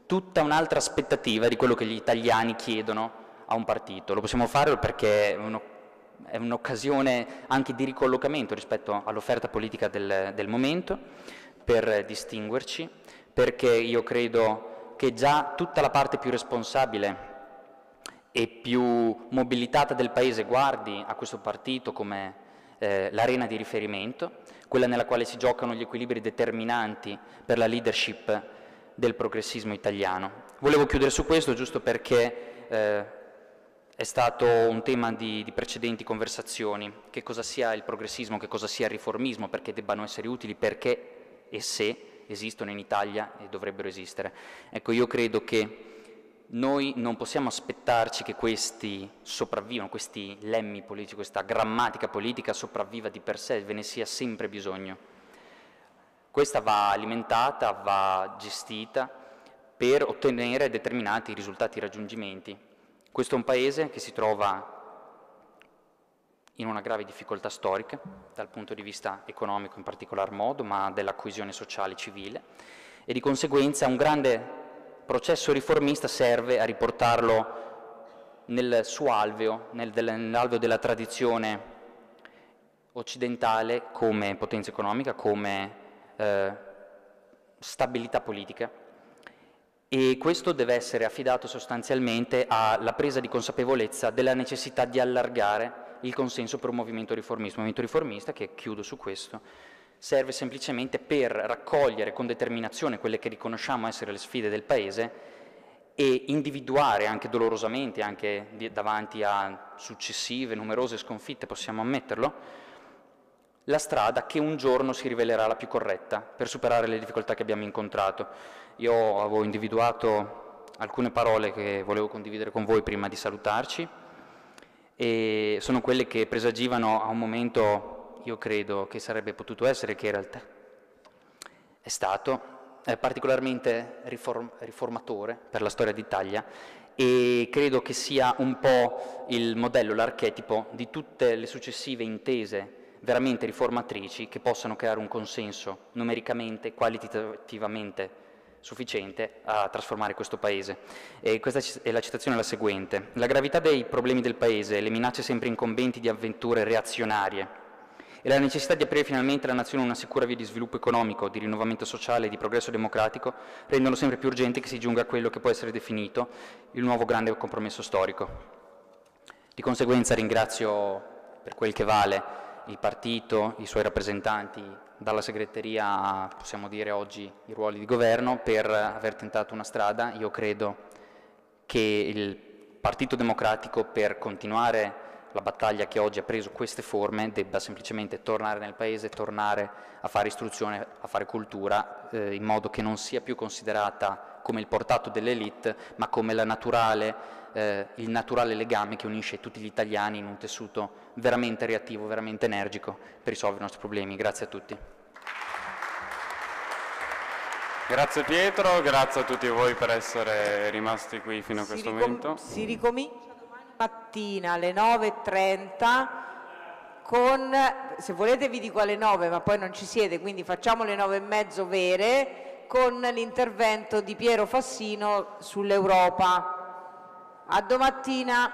tutta un'altra aspettativa di quello che gli italiani chiedono a un partito. Lo possiamo fare perché è un'occasione anche di ricollocamento rispetto all'offerta politica del, del momento, per distinguerci, perché io credo che già tutta la parte più responsabile e più mobilitata del Paese guardi a questo partito come eh, l'arena di riferimento, quella nella quale si giocano gli equilibri determinanti per la leadership del progressismo italiano. Volevo chiudere su questo giusto perché eh, è stato un tema di, di, precedenti conversazioni, che cosa sia il progressismo, che cosa sia il riformismo, perché debbano essere utili, perché e se esistono in Italia e dovrebbero esistere. Ecco, io credo che noi non possiamo aspettarci che questi sopravvivano, questi lemmi politici, questa grammatica politica sopravviva di per sé, ve ne sia sempre bisogno. Questa va alimentata, va gestita per ottenere determinati risultati e raggiungimenti. Questo è un Paese che si trova in una grave difficoltà storica, dal punto di vista economico in particolar modo, ma della coesione sociale e civile, e di conseguenza un grande processo riformista serve a riportarlo nel suo alveo, nel, nell'alveo della tradizione occidentale come potenza economica, come eh, stabilità politica. E questo deve essere affidato sostanzialmente alla presa di consapevolezza della necessità di allargare il consenso per un movimento riformista, un movimento riformista che, chiudo su questo, serve semplicemente per raccogliere con determinazione quelle che riconosciamo essere le sfide del Paese e individuare anche dolorosamente, anche davanti a successive, numerose sconfitte, possiamo ammetterlo, la strada che un giorno si rivelerà la più corretta per superare le difficoltà che abbiamo incontrato. Io avevo individuato alcune parole che volevo condividere con voi prima di salutarci e sono quelle che presagivano a un momento io credo che sarebbe potuto essere, che in realtà è stato eh, particolarmente riform- riformatore per la storia d'Italia e credo che sia un po' il modello, l'archetipo di tutte le successive intese veramente riformatrici che possano creare un consenso numericamente, qualitativamente sufficiente a trasformare questo Paese. E questa è la citazione la seguente. La gravità dei problemi del Paese e le minacce sempre incombenti di avventure reazionarie e la necessità di aprire finalmente alla Nazione una sicura via di sviluppo economico, di rinnovamento sociale e di progresso democratico rendono sempre più urgente che si giunga a quello che può essere definito il nuovo grande compromesso storico. Di conseguenza ringrazio per quel che vale il partito, i suoi rappresentanti, dalla segreteria a, possiamo dire oggi, i ruoli di governo, per aver tentato una strada. Io credo che il Partito Democratico, per continuare la battaglia che oggi ha preso queste forme debba semplicemente tornare nel Paese, tornare a fare istruzione, a fare cultura, eh, in modo che non sia più considerata come il portato dell'elite, ma come naturale, eh, il naturale legame che unisce tutti gli italiani in un tessuto veramente reattivo, veramente energico per risolvere i nostri problemi. Grazie a tutti. Grazie Pietro, grazie a tutti voi per essere rimasti qui fino a si questo momento. Si ricomincia mattina alle 9.30 con, se volete vi dico alle 9 ma poi non ci siete, quindi facciamo le 9 e mezzo vere con l'intervento di Piero Fassino sull'Europa. A domattina.